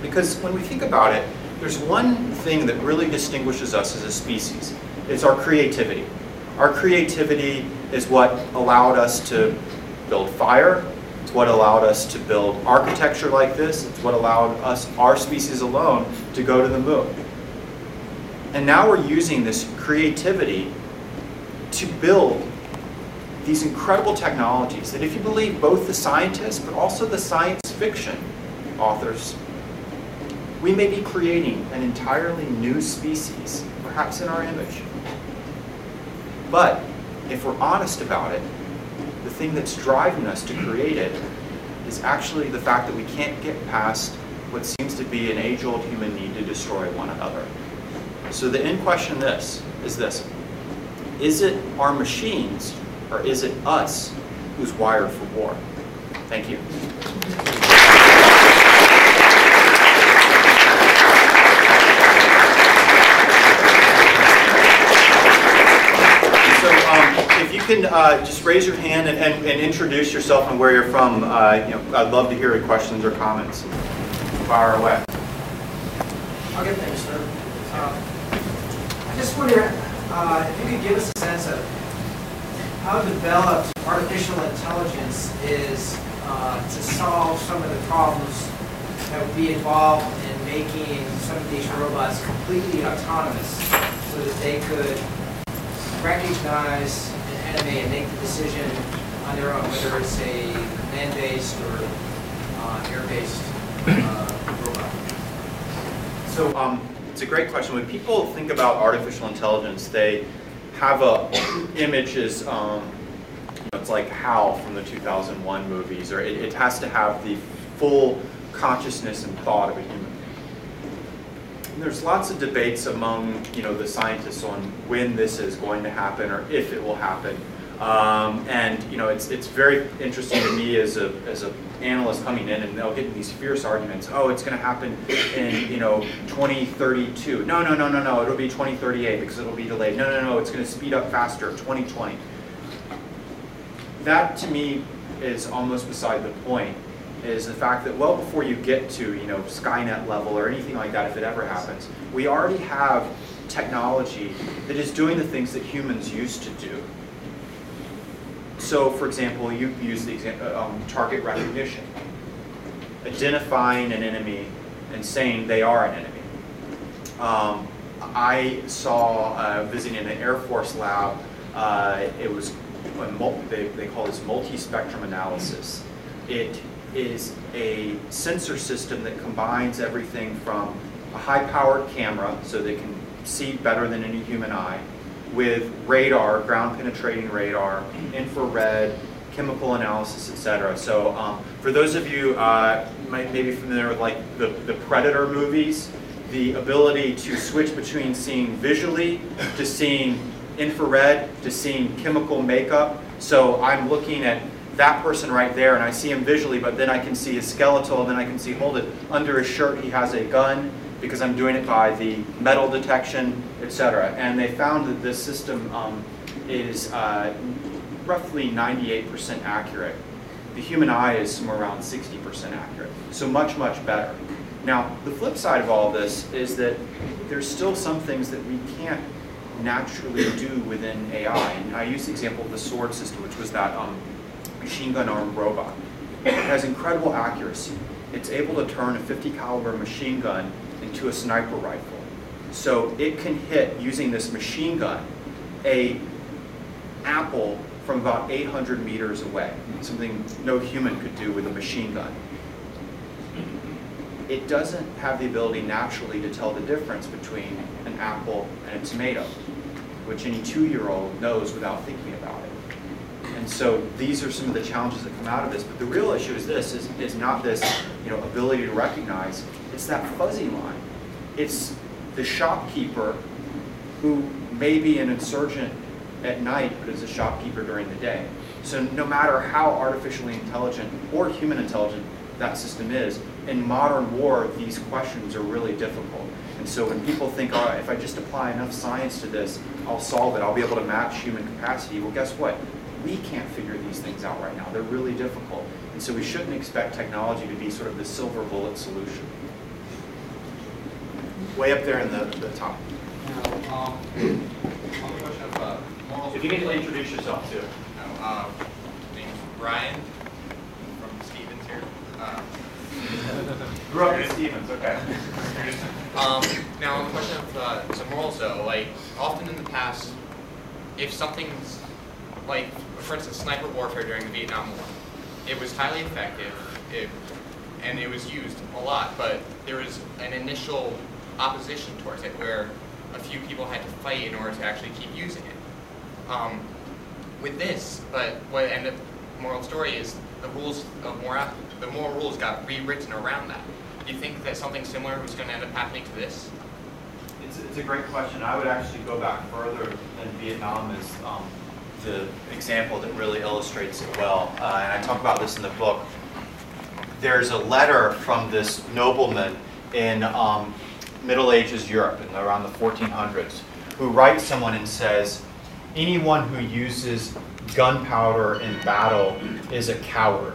Speaker 2: Because when we think about it, there's one thing that really distinguishes us as a species. It's our creativity. Our creativity is what allowed us to build fire. What allowed us to build architecture like this. It's what allowed us, our species alone, to go to the moon. And now we're using this creativity to build these incredible technologies that if you believe both the scientists but also the science fiction authors, we may be creating an entirely new species, perhaps in our image. But if we're honest about it, thing that's driving us to create it is actually the fact that we can't get past what seems to be an age-old human need to destroy one another. So the end question this is this. Is it our machines or is it us who's wired for war? Thank you. So um, if you can uh, just raise your hand and, and, and, introduce yourself and where you're from, uh, you know, I'd love to hear your questions or comments. Fire away.
Speaker 3: Okay, thanks, sir. Uh, I just wonder uh, if you could give us a sense of how developed artificial intelligence is uh, to solve some of the problems that would be involved in making some of these robots completely autonomous so that they could recognize an and make the decision on their own, whether it's a land-based or uh, air-based uh, robot.
Speaker 2: So um, it's a great question. When people think about artificial intelligence, they have a images. Um, it's like HAL from the 2001 movies, or it, it has to have the full consciousness and thought of a human. And there's lots of debates among you know the scientists on when this is going to happen or if it will happen. Um, and you know it's it's very interesting to me as a as a analyst coming in and they'll get these fierce arguments. Oh, it's going to happen in you know 2032. No, no, no, no, no. It'll be 2038 because it'll be delayed. No, no, no. It's going to speed up faster. 2020. That to me is almost beside the point. Is the fact that well before you get to you know Skynet level or anything like that, if it ever happens, we already have technology that is doing the things that humans used to do. So, for example, you use the example, uh, um, target recognition, identifying an enemy and saying they are an enemy. Um, I saw uh, visiting an Air Force lab. Uh, it was they, they call this multi-spectrum analysis. It is a sensor system that combines everything from a high-powered camera, so they can see better than any human eye, with radar, ground penetrating radar, infrared, chemical analysis, etc. So um, for those of you uh, familiar with like the, the Predator movies, the ability to switch between seeing visually to seeing infrared to seeing chemical makeup. So I'm looking at that person right there and I see him visually, but then I can see his skeletal and then I can see, hold it, under his shirt he has a gun because I'm doing it by the metal detection, etc. And they found that this system um, is uh, roughly 98% accurate. The human eye is somewhere around 60% accurate, so much, much better. Now, the flip side of all this is that there's still some things that we can't naturally do within AI. And I use the example of the SWORD system, which was that um, machine gun armed robot. It has incredible accuracy. It's able to turn a 50 caliber machine gun into a sniper rifle. So it can hit, using this machine gun, a apple from about 800 meters away, something no human could do with a machine gun. It doesn't have the ability naturally to tell the difference between an apple and a tomato, which any two-year-old knows without thinking about. And so these are some of the challenges that come out of this. But the real issue is this, is, is not this you know, ability to recognize, it's that fuzzy line. it's the shopkeeper who may be an insurgent at night, but is a shopkeeper during the day. So no matter how artificially intelligent or human intelligent that system is, in modern war, these questions are really difficult. And so when people think, if I just apply enough science to this, I'll solve it, I'll be able to match human capacity. Well, guess what? We can't figure these things out right now. They're really difficult. And so we shouldn't expect technology to be sort of the silver bullet solution. Way up there in the, the top.
Speaker 4: Now, um, on the question of uh, morals.
Speaker 2: If you can introduce yourself too.
Speaker 4: No, um, name's Ryan from Stevens here. Uh,
Speaker 2: Grew up in Stevens, okay. <laughs>
Speaker 4: Um, now, on the question of uh, some morals, though, like often in the past, if something's like, for instance, sniper warfare during the Vietnam War, it was highly effective, it, and it was used a lot, but there was an initial opposition towards it where a few people had to fight in order to actually keep using it. Um, with this, but what ended the moral story is the rules of moral, the moral rules got rewritten around that. Do you think that something similar was going to end up happening to this?
Speaker 2: It's, it's a great question. I would actually go back further than Vietnam as um, the example that really illustrates it well. Uh, and I talk about this in the book. There's a letter from this nobleman in um, Middle Ages Europe, in around the 1400s, who writes someone and says, anyone who uses gunpowder in battle is a coward.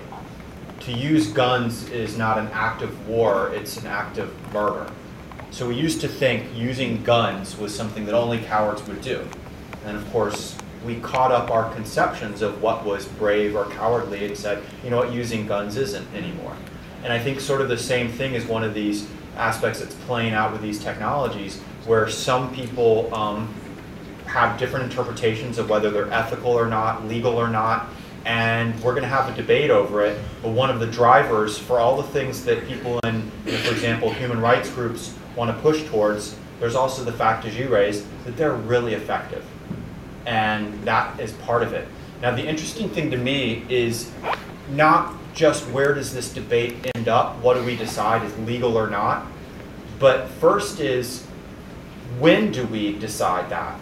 Speaker 2: To use guns is not an act of war, it's an act of murder. So we used to think using guns was something that only cowards would do. And of course, we caught up our conceptions of what was brave or cowardly and said, you know what, using guns isn't anymore. And I think sort of the same thing is one of these aspects that's playing out with these technologies where some people um, have different interpretations of whether they're ethical or not, legal or not, and we're going to have a debate over it. But one of the drivers for all the things that people in, you know, for example, human rights groups want to push towards, there's also the fact, as you raised, that they're really effective. And that is part of it. Now, the interesting thing to me is not just where does this debate end up, what do we decide is legal or not, but first is when do we decide that?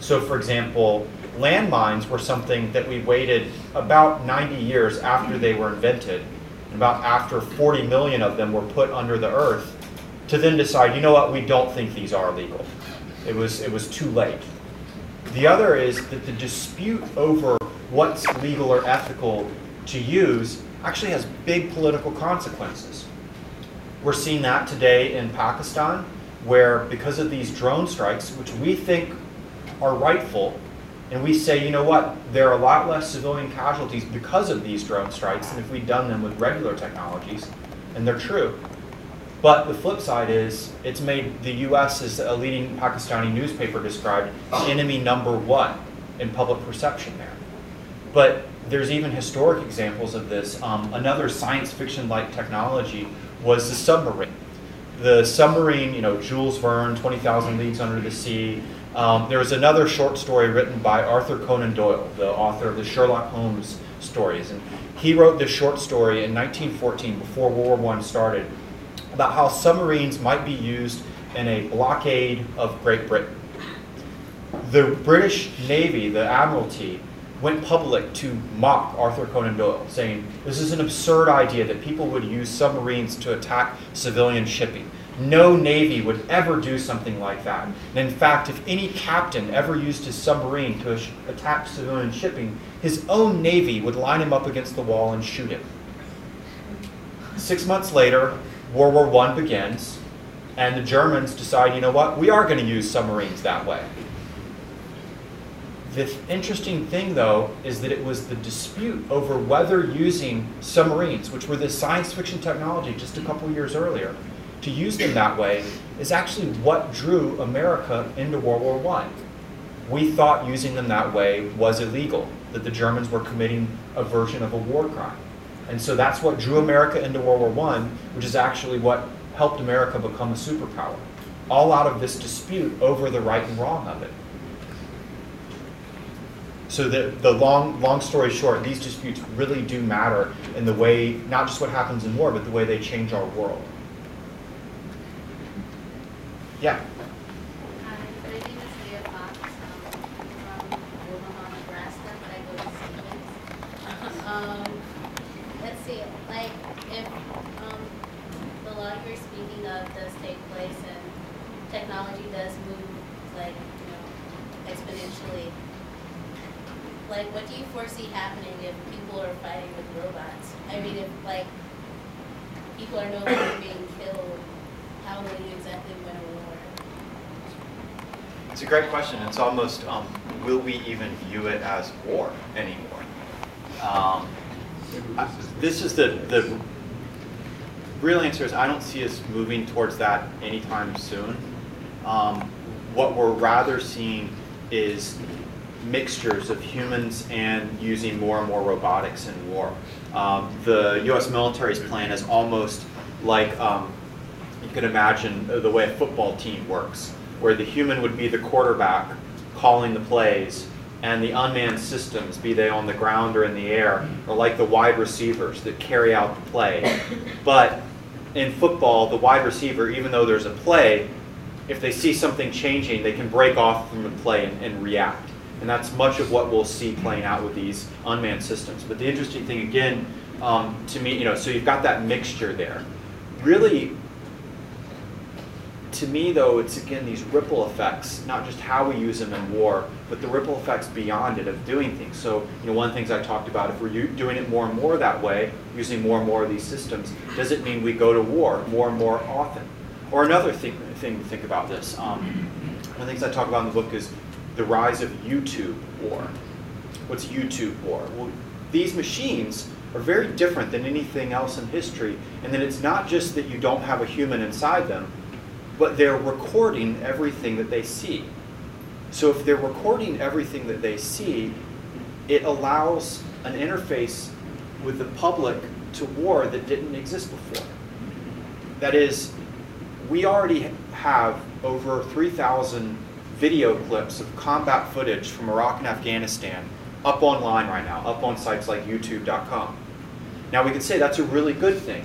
Speaker 2: So, for example, landmines were something that we waited about 90 years after they were invented, about after 40 million of them were put under the earth, to then decide, you know what, we don't think these are legal. It was, it was too late. The other is that the dispute over what's legal or ethical to use actually has big political consequences. We're seeing that today in Pakistan, where because of these drone strikes, which we think are rightful, and we say, you know what, there are a lot less civilian casualties because of these drone strikes than if we'd done them with regular technologies, and they're true. But the flip side is, it's made the US, as a leading Pakistani newspaper described, enemy number one in public perception there. But there's even historic examples of this. Um, another science fiction-like technology was the submarine. The submarine, you know, Jules Verne, 20,000 Leagues Under the Sea, um, there was another short story written by Arthur Conan Doyle, the author of the Sherlock Holmes stories. And he wrote this short story in 1914, before World War I started, about how submarines might be used in a blockade of Great Britain. The British Navy, the Admiralty, went public to mock Arthur Conan Doyle, saying this is an absurd idea that people would use submarines to attack civilian shipping. No Navy would ever do something like that. And in fact, if any captain ever used his submarine to attack civilian shipping, his own Navy would line him up against the wall and shoot him. Six months later, World War I begins, and the Germans decide, you know what, we are going to use submarines that way. The interesting thing, though, is that it was the dispute over whether using submarines, which were this science fiction technology just a couple years earlier, to use them that way is actually what drew America into World War I. We thought using them that way was illegal, that the Germans were committing a version of a war crime. And so that's what drew America into World War I, which is actually what helped America become a superpower. All out of this dispute over the right and wrong of it. So the, the long, long story short, these disputes really do matter in the way, not just what happens in war, but the way they change our world. Yeah.
Speaker 5: Um, I'm from Omaha, Nebraska, but I go to Stevens. Um, let's see, like, if, um, the law you're speaking of does take place and technology does move, like, you know, exponentially, like, what do you foresee happening if people are fighting with robots? I mean, if, like, people are no longer being killed, how will you exactly win a war?
Speaker 2: It's a great question. It's almost, um, will we even view it as war anymore? Um, I- this is the, the real answer is I don't see us moving towards that anytime soon. Um, what we're rather seeing is mixtures of humans and using more and more robotics in war. Um, the U.S. military's plan is almost like um, you can imagine the way a football team works, where the human would be the quarterback calling the plays, and the unmanned systems, be they on the ground or in the air, are like the wide receivers that carry out the play. But in football, the wide receiver, even though there's a play, if they see something changing, they can break off from the play and, and react. And that's much of what we'll see playing out with these unmanned systems. But the interesting thing, again, um, to me, you know, so you've got that mixture there. Really, to me, though, it's again these ripple effects, not just how we use them in war, but the ripple effects beyond it of doing things. So, you know, one of the things I talked about, if we're doing it more and more that way, using more and more of these systems, does it mean we go to war more and more often? Or another thing, thing to think about this, um, one of the things I talk about in the book is the rise of YouTube war. What's YouTube war? Well, these machines are very different than anything else in history, and then it's not just that you don't have a human inside them, but they're recording everything that they see. So if they're recording everything that they see, it allows an interface with the public to war that didn't exist before. That is, we already have over 3,000 video clips of combat footage from Iraq and Afghanistan up online right now, up on sites like youtube.com. Now we could say that's a really good thing.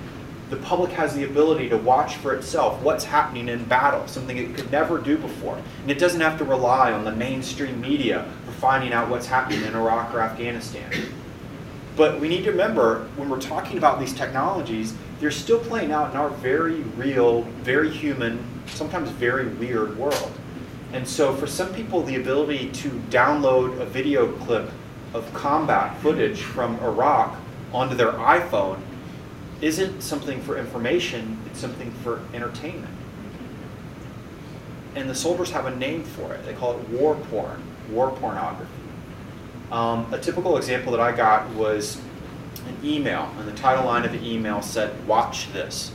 Speaker 2: The public has the ability to watch for itself what's happening in battle, something it could never do before. And it doesn't have to rely on the mainstream media for finding out what's happening in Iraq or Afghanistan. But we need to remember when we're talking about these technologies, they're still playing out in our very real, very human, sometimes very weird world. And so for some people, the ability to download a video clip of combat footage from Iraq onto their iPhone isn't something for information, it's something for entertainment. And the soldiers have a name for it. They call it war porn, war pornography. Um, a typical example that I got was an email, and the title line of the email said, Watch this.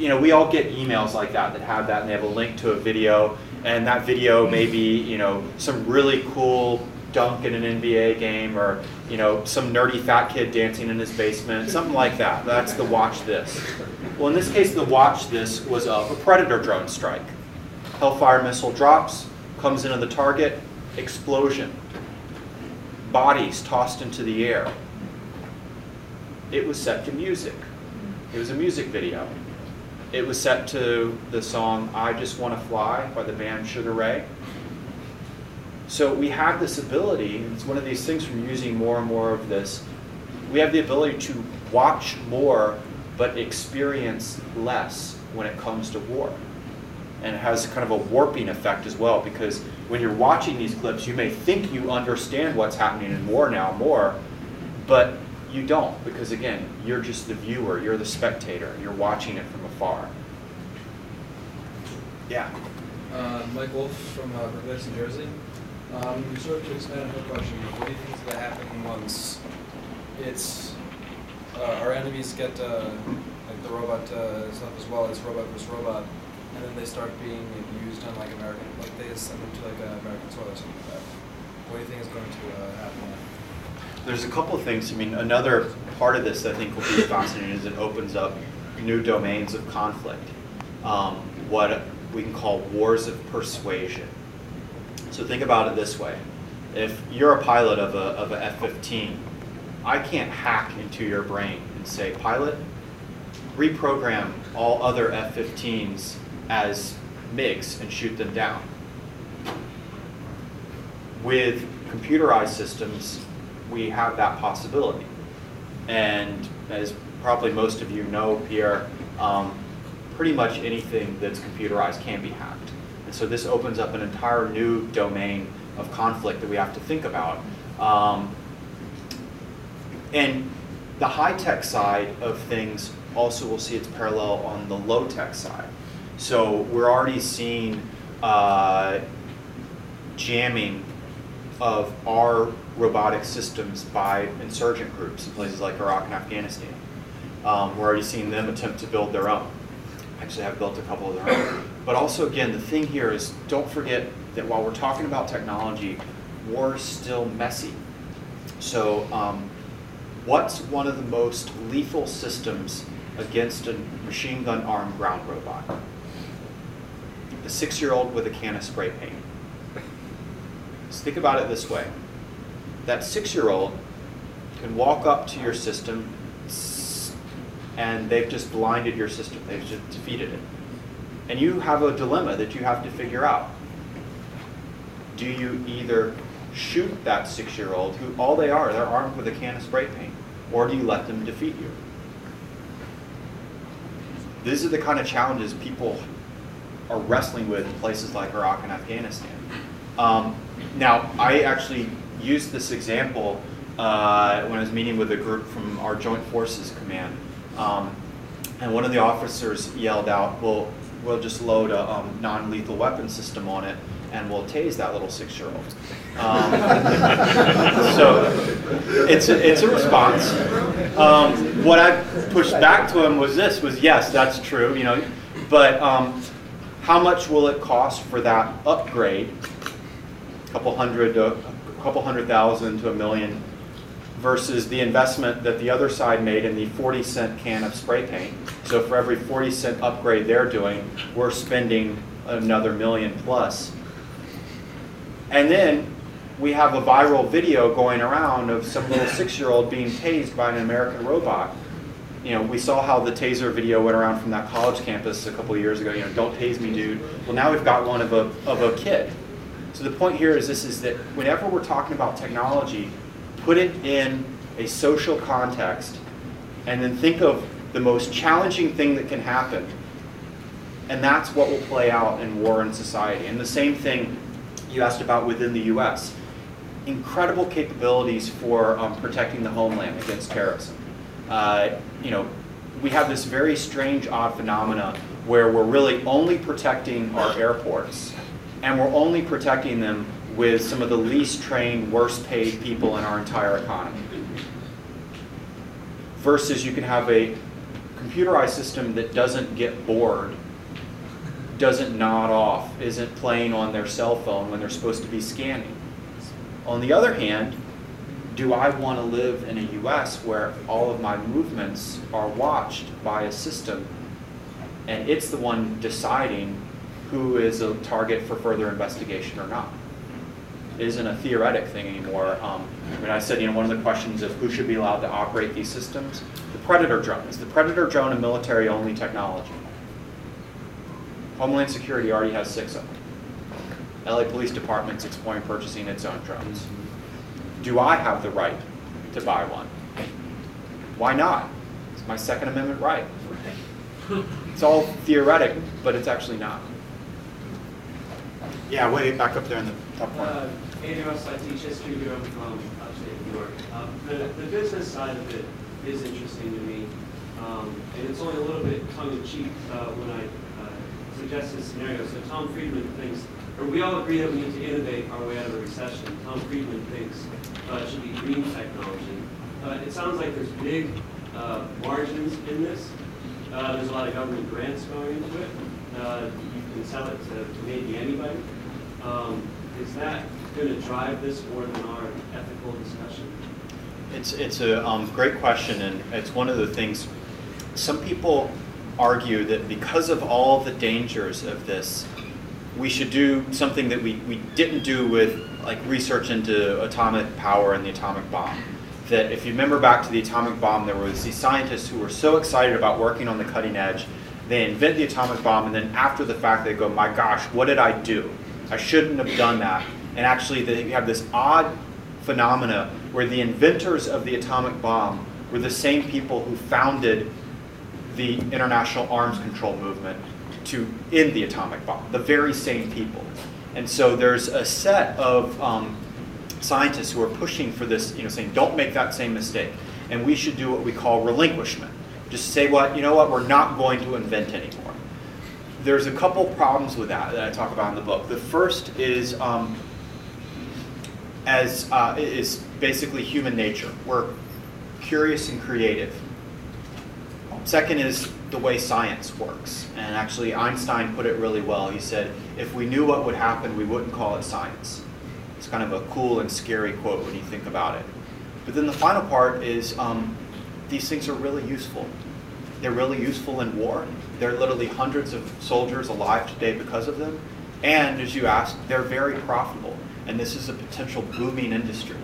Speaker 2: You know, we all get emails like that that have that, and they have a link to a video, and that video may be, you know, some really cool dunk in an NBA game, or, you know, some nerdy fat kid dancing in his basement, something like that. That's the watch this. Well, in this case, the watch this was a, a Predator drone strike. Hellfire missile drops, comes into the target, explosion bodies tossed into the air. It was set to music. It was a music video. It was set to the song I Just Want to Fly by the band Sugar Ray. So we have this ability, and it's one of these things from using more and more of this. We have the ability to watch more but experience less when it comes to war and it has kind of a warping effect as well because when you're watching these clips you may think you understand what's happening in war now more but you don't because again you're just the viewer you're the spectator you're watching it from afar yeah
Speaker 6: Uh, Mike Wolf from uh, Brookline, New Jersey. Um, sort of to expand on her question, what do you think is going to happen once it's uh, our enemies get uh, like the robot uh, stuff as well as robot versus robot, and then they start being used on like American, like they send them to like uh, American soil or something like that. What do you think is going to uh, happen?
Speaker 2: There's a couple of things. I mean, another part of this I think will be fascinating is it opens up new domains of conflict. Um, what we can call wars of persuasion. So think about it this way. If you're a pilot of a, of a F-15, I can't hack into your brain and say, pilot, reprogram all other F-15s as MiGs and shoot them down. With computerized systems, we have that possibility. And as probably most of you know, Pierre, um, pretty much anything that's computerized can be hacked. And so this opens up an entire new domain of conflict that we have to think about. Um, and the high-tech side of things also will see its parallel on the low-tech side. So we're already seeing uh, jamming of our robotic systems by insurgent groups in places like Iraq and Afghanistan. Um, we're already seeing them attempt to build their own. Actually, I've built a couple of their own. But also, again, the thing here is don't forget that while we're talking about technology, war's still messy. So, um, what's one of the most lethal systems against a machine gun armed ground robot? A six year old with a can of spray paint. So think about it this way that six year old can walk up to your system and they've just blinded your system, they've just defeated it. And you have a dilemma that you have to figure out. Do you either shoot that six year old, who all they are, they're armed with a can of spray paint, or do you let them defeat you? These are the kind of challenges people are wrestling with in places like Iraq and Afghanistan. Um, now, I actually used this example uh, when I was meeting with a group from our Joint Forces Command. Um, and one of the officers yelled out, well, we'll just load a um, non-lethal weapon system on it and we'll tase that little six-year-old. Um, <laughs> so it's a, it's a response. Um, what I pushed back to him was this, was yes, that's true, you know, but um, how much will it cost for that upgrade, a couple hundred, a couple hundred thousand to a million, versus the investment that the other side made in the 40 cent can of spray paint. So for every 40 cent upgrade they're doing, we're spending another million plus. And then we have a viral video going around of some little <laughs> six-year-old being tased by an American robot. You know, we saw how the taser video went around from that college campus a couple years ago. You know, don't tase me, dude. Well, now we've got one of a of a kid. So the point here is this: is that whenever we're talking about technology, put it in a social context, and then think of the most challenging thing that can happen. And that's what will play out in war and society. And the same thing you asked about within the US. Incredible capabilities for um, protecting the homeland against terrorism. Uh, you know, we have this very strange, odd phenomena where we're really only protecting our airports, and we're only protecting them with some of the least trained, worst paid people in our entire economy. Versus you can have a computerized system that doesn't get bored, doesn't nod off, isn't playing on their cell phone when they're supposed to be scanning. On the other hand, do I want to live in a US where all of my movements are watched by a system and it's the one deciding who is a target for further investigation or not? It isn't a theoretic thing anymore. Um, I mean, I said, you know, one of the questions of who should be allowed to operate these systems, the Predator drone. Is the Predator drone a military-only technology? Homeland Security already has six of them. LA Police Department's exploring purchasing its own drones. Do I have the right to buy one? Why not? It's my Second Amendment right. It's all theoretic, but it's actually not. Yeah, way back up there in the top corner.
Speaker 7: Andrew I teach history here. I'm from upstate New York. Um, the, the business side of it is interesting to me. Um, and it's only a little bit tongue-in-cheek uh, when I uh, suggest this scenario. So Tom Friedman thinks, or we all agree that we need to innovate our way out of a recession. Tom Friedman thinks uh, it should be green technology. Uh, it sounds like there's big uh, margins in this. Uh, there's a lot of government grants going into it. You can sell it to, to maybe anybody. Um, is that going to drive this more than our ethical discussion?
Speaker 2: It's, it's a um, great question, and it's one of the things, some people argue that because of all the dangers of this, we should do something that we, we didn't do with like research into atomic power and the atomic bomb. That if you remember back to the atomic bomb, there was these scientists who were so excited about working on the cutting edge They invent the atomic bomb, and then after the fact, they go, my gosh, what did I do? I shouldn't have done that. And actually, they have this odd phenomena where the inventors of the atomic bomb were the same people who founded the international arms control movement to end the atomic bomb, the very same people. And so there's a set of um, scientists who are pushing for this, you know, saying don't make that same mistake. And we should do what we call relinquishment. Just say what, you know what, we're not going to invent anymore. There's a couple problems with that that I talk about in the book. The first is um, as uh, is basically human nature. We're curious and creative. Second is the way science works. And actually, Einstein put it really well. He said, if we knew what would happen, we wouldn't call it science. It's kind of a cool and scary quote when you think about it. But then the final part is um, these things are really useful. They're really useful in war. There are literally hundreds of soldiers alive today because of them. And as you asked, they're very profitable. And this is a potential booming industry.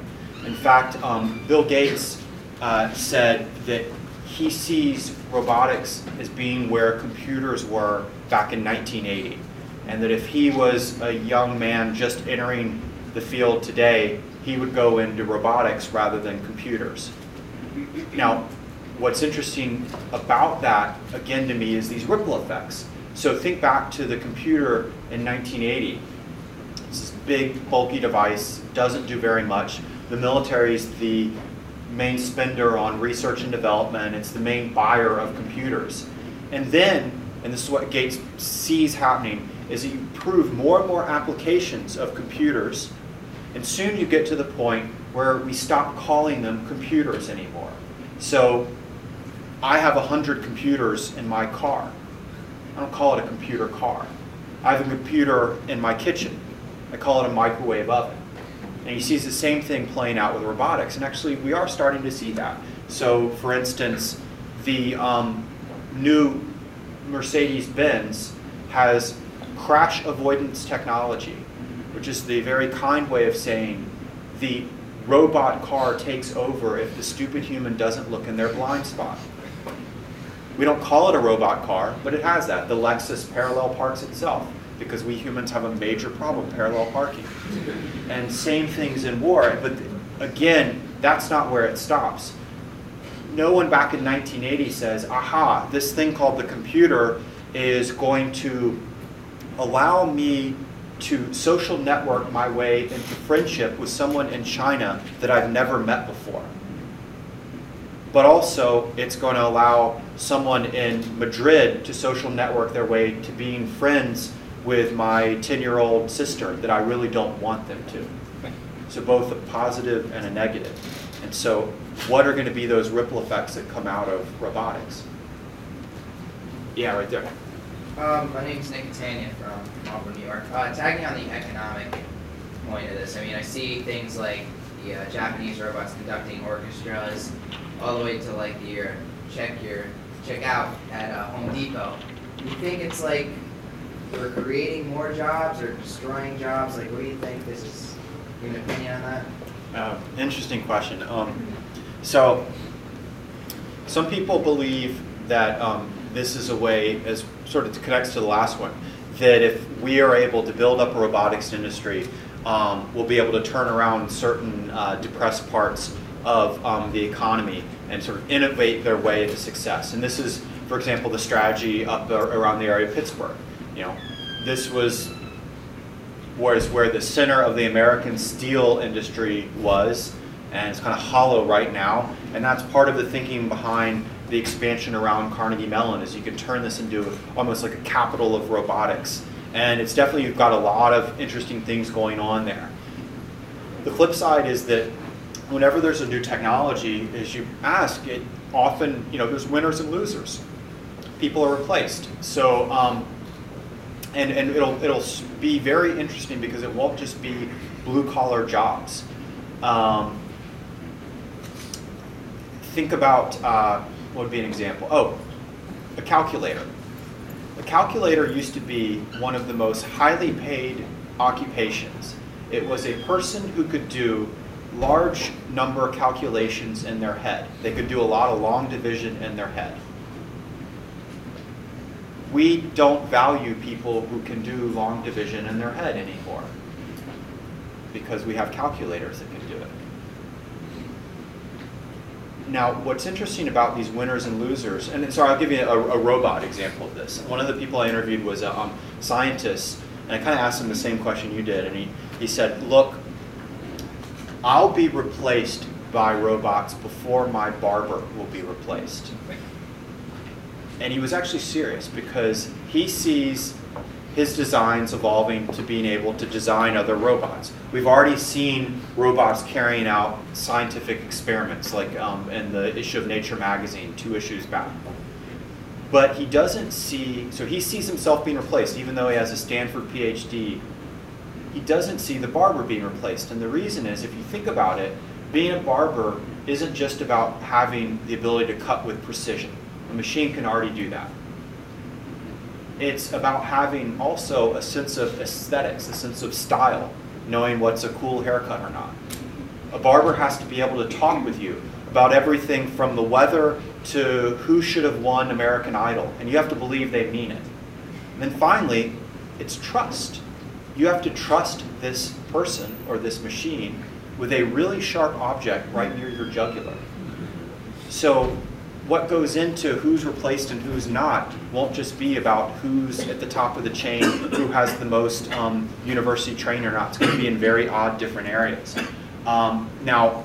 Speaker 2: In fact, um, Bill Gates uh, said that he sees robotics as being where computers were back in 1980. And that if he was a young man just entering the field today, he would go into robotics rather than computers. Now, what's interesting about that, again to me, is these ripple effects. So think back to the computer in 1980. Big, bulky device, doesn't do very much. The military is the main spender on research and development. It's the main buyer of computers. And then, and this is what Gates sees happening, is that you prove more and more applications of computers, and soon you get to the point where we stop calling them computers anymore. So I have 100 computers in my car. I don't call it a computer car. I have a computer in my kitchen. I call it a microwave oven. And he sees the same thing playing out with robotics. And actually, we are starting to see that. So, for instance, the um, new Mercedes-Benz has crash avoidance technology, which is the very kind way of saying the robot car takes over if the stupid human doesn't look in their blind spot. We don't call it a robot car, but it has that. The Lexus parallel parks itself because we humans have a major problem, parallel parking. And same things in war, but again, that's not where it stops. No one back in 1980 says, aha, this thing called the computer is going to allow me to social network my way into friendship with someone in China that I've never met before. But also, it's going to allow someone in Madrid to social network their way to being friends with my 10-year-old sister that I really don't want them to. So both a positive and a negative. And so what are going to be those ripple effects that come out of robotics? Yeah, right there.
Speaker 8: Um, my name's Nick Catania from Marlboro, New York. Uh, tagging on the economic point of this, I mean, I see things like the uh, Japanese robots conducting orchestras, all the way to like your check your check out at uh, Home Depot. You think it's like we're creating more jobs or destroying jobs? Like, what do you think? This is you have an opinion on that?
Speaker 2: Uh, interesting question. Um, so, some people believe that um, this is a way, as sort of connects to the last one, that if we are able to build up a robotics industry, um, we'll be able to turn around certain uh, depressed parts of um, the economy and sort of innovate their way into success. And this is, for example, the strategy up around the area of Pittsburgh. You know, this was was where the center of the American steel industry was, and it's kind of hollow right now. And that's part of the thinking behind the expansion around Carnegie Mellon is you can turn this into almost like a capital of robotics. And it's definitely, you've got a lot of interesting things going on there. The flip side is that whenever there's a new technology, as you ask, it often, you know, there's winners and losers. People are replaced. So um, and, and it'll, it'll be very interesting because it won't just be blue collar jobs. Um, think about, uh, what would be an example? Oh, a calculator. A calculator used to be one of the most highly paid occupations. It was a person who could do large number calculations in their head. They could do a lot of long division in their head. We don't value people who can do long division in their head anymore because we have calculators that can do it. Now, what's interesting about these winners and losers, and sorry, I'll give you a, a robot example of this. One of the people I interviewed was a um, scientist, and I kind of asked him the same question you did, and he, he said, look, I'll be replaced by robots before my barber will be replaced. And he was actually serious because he sees his designs evolving to being able to design other robots. We've already seen robots carrying out scientific experiments, like um, in the issue of Nature magazine, two issues back. But he doesn't see, so he sees himself being replaced, even though he has a Stanford PhD. He doesn't see the barber being replaced. And the reason is, if you think about it, being a barber isn't just about having the ability to cut with precision. A machine can already do that it's about having also a sense of aesthetics, a sense of style, knowing what's a cool haircut or not. A barber has to be able to talk with you about everything from the weather to who should have won American Idol, and you have to believe they mean it. And then finally, it's trust. You have to trust this person or this machine with a really sharp object right near your jugular. So what goes into who's replaced and who's not won't just be about who's at the top of the chain, who has the most um, university training or not. It's going to be in very odd different areas. Um, now,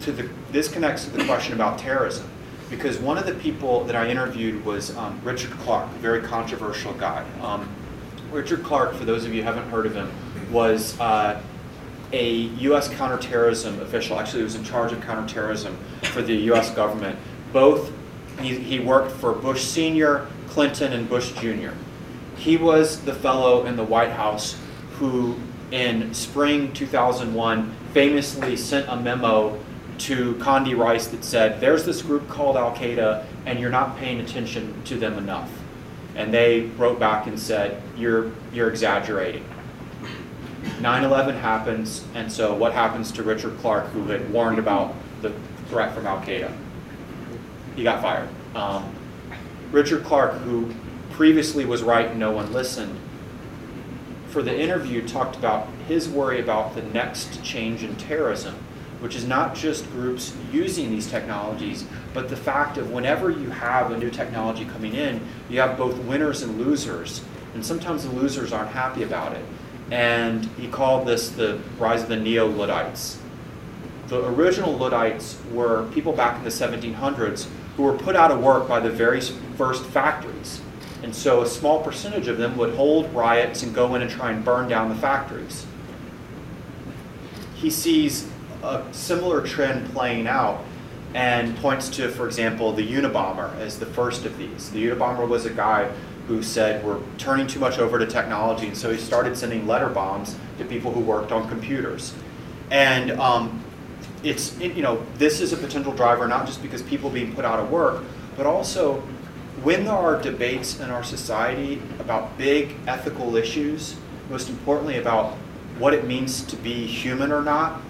Speaker 2: to the, this connects to the question about terrorism, because one of the people that I interviewed was um, Richard Clarke, a very controversial guy. Um, Richard Clarke, for those of you who haven't heard of him, was uh, a U.S. counterterrorism official. Actually, he was in charge of counterterrorism for the U.S. government both, he, he worked for Bush Sr., Clinton, and Bush Jr. He was the fellow in the White House who, in spring 2001, famously sent a memo to Condi Rice that said, there's this group called Al-Qaeda, and you're not paying attention to them enough. And they wrote back and said, you're, you're exaggerating. 9-11 happens, and so what happens to Richard Clarke, who had warned about the threat from Al-Qaeda? He got fired. Um, Richard Clarke, who previously was right and no one listened, for the interview talked about his worry about the next change in terrorism, which is not just groups using these technologies, but the fact of whenever you have a new technology coming in, you have both winners and losers, and sometimes the losers aren't happy about it. And he called this the rise of the neo-Luddites. The original Luddites were people back in the 1700s who were put out of work by the very first factories. And so a small percentage of them would hold riots and go in and try and burn down the factories. He sees a similar trend playing out and points to, for example, the Unabomber as the first of these. The Unabomber was a guy who said we're turning too much over to technology, and so he started sending letter bombs to people who worked on computers. And um, it's, you know, this is a potential driver not just because people being put out of work, but also when there are debates in our society about big ethical issues, most importantly about what it means to be human or not,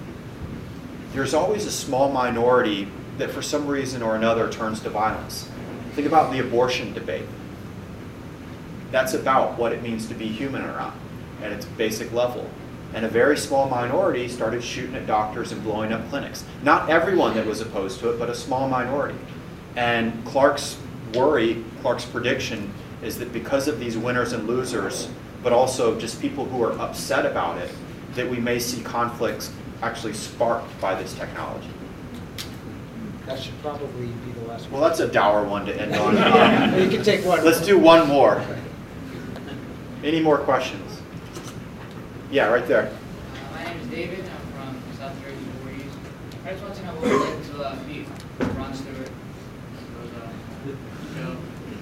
Speaker 2: there's always a small minority that for some reason or another turns to violence. Think about the abortion debate. That's about what it means to be human or not at its basic level and a very small minority started shooting at doctors and blowing up clinics. Not everyone that was opposed to it, but a small minority. And Clarke's worry, Clarke's prediction, is that because of these winners and losers, but also just people who are upset about it, that we may see conflicts actually sparked by this technology.
Speaker 1: That should probably be the last one.
Speaker 2: Well, that's a dour one to end on. <laughs>
Speaker 1: You can take one.
Speaker 2: Let's do one more. Any more questions? Yeah, right there.
Speaker 9: Uh, my name is David. I'm from South Jersey, Voorhees. I just want to know what it was like to uh, meet Ron Stewart.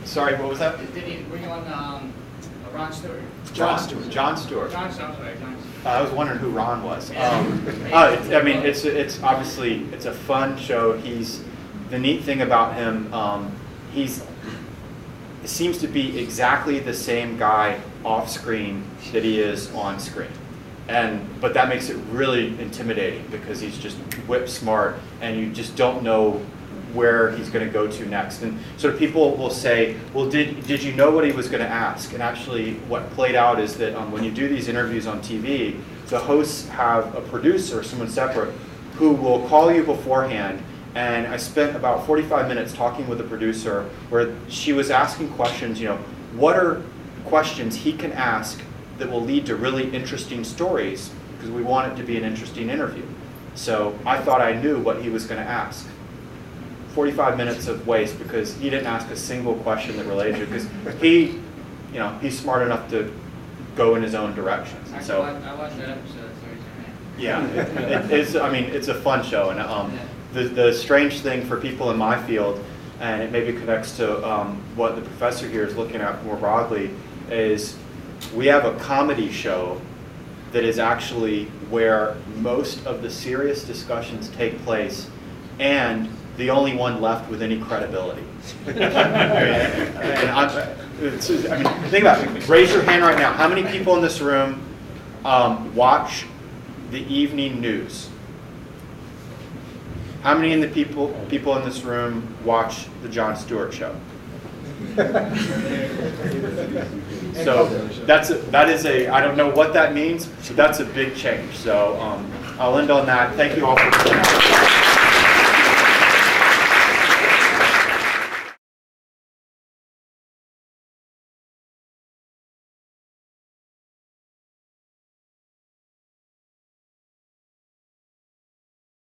Speaker 9: Was,
Speaker 2: Sorry, what was that?
Speaker 9: Did he bring on um, uh, Ron Stewart?
Speaker 2: Jon Stewart. Jon Stewart.
Speaker 9: Jon Stewart. I'm sorry, Jon Stewart.
Speaker 2: Uh, I was wondering who Ron was. Um, <laughs> uh, I mean, it's it's obviously it's a fun show. He's the neat thing about him. Um, he's seems to be exactly the same guy off screen that he is on screen. And, but that makes it really intimidating because he's just whip smart and you just don't know where he's going to go to next. And sort of people will say, well, did, did you know what he was going to ask? And actually what played out is that um, when you do these interviews on TV, the hosts have a producer, someone separate, who will call you beforehand. And I spent about 45 minutes talking with the producer where she was asking questions, you know, what are questions he can ask that will lead to really interesting stories because we want it to be an interesting interview. So I thought I knew what he was going to ask. 45 minutes of waste because he didn't ask a single question that related to because <laughs> he, you know, he's smart enough to go in his own direction.
Speaker 9: Actually,
Speaker 2: So
Speaker 9: I I watched that episode Thursday night.
Speaker 2: yeah, <laughs> it, it, it's, I mean, it's a fun show, and um, the, the strange thing for people in my field, and it maybe connects to um, what the professor here is looking at more broadly, is we have a comedy show that is actually where most of the serious discussions take place, and the only one left with any credibility. and I mean, think about it. Raise your hand right now. How many people in this room um, watch the evening news? How many in the people people in this room watch the Jon Stewart show? So that's a, that is a I don't know what that means, but that's a big change. So um, I'll end on that. Thank you all for coming out.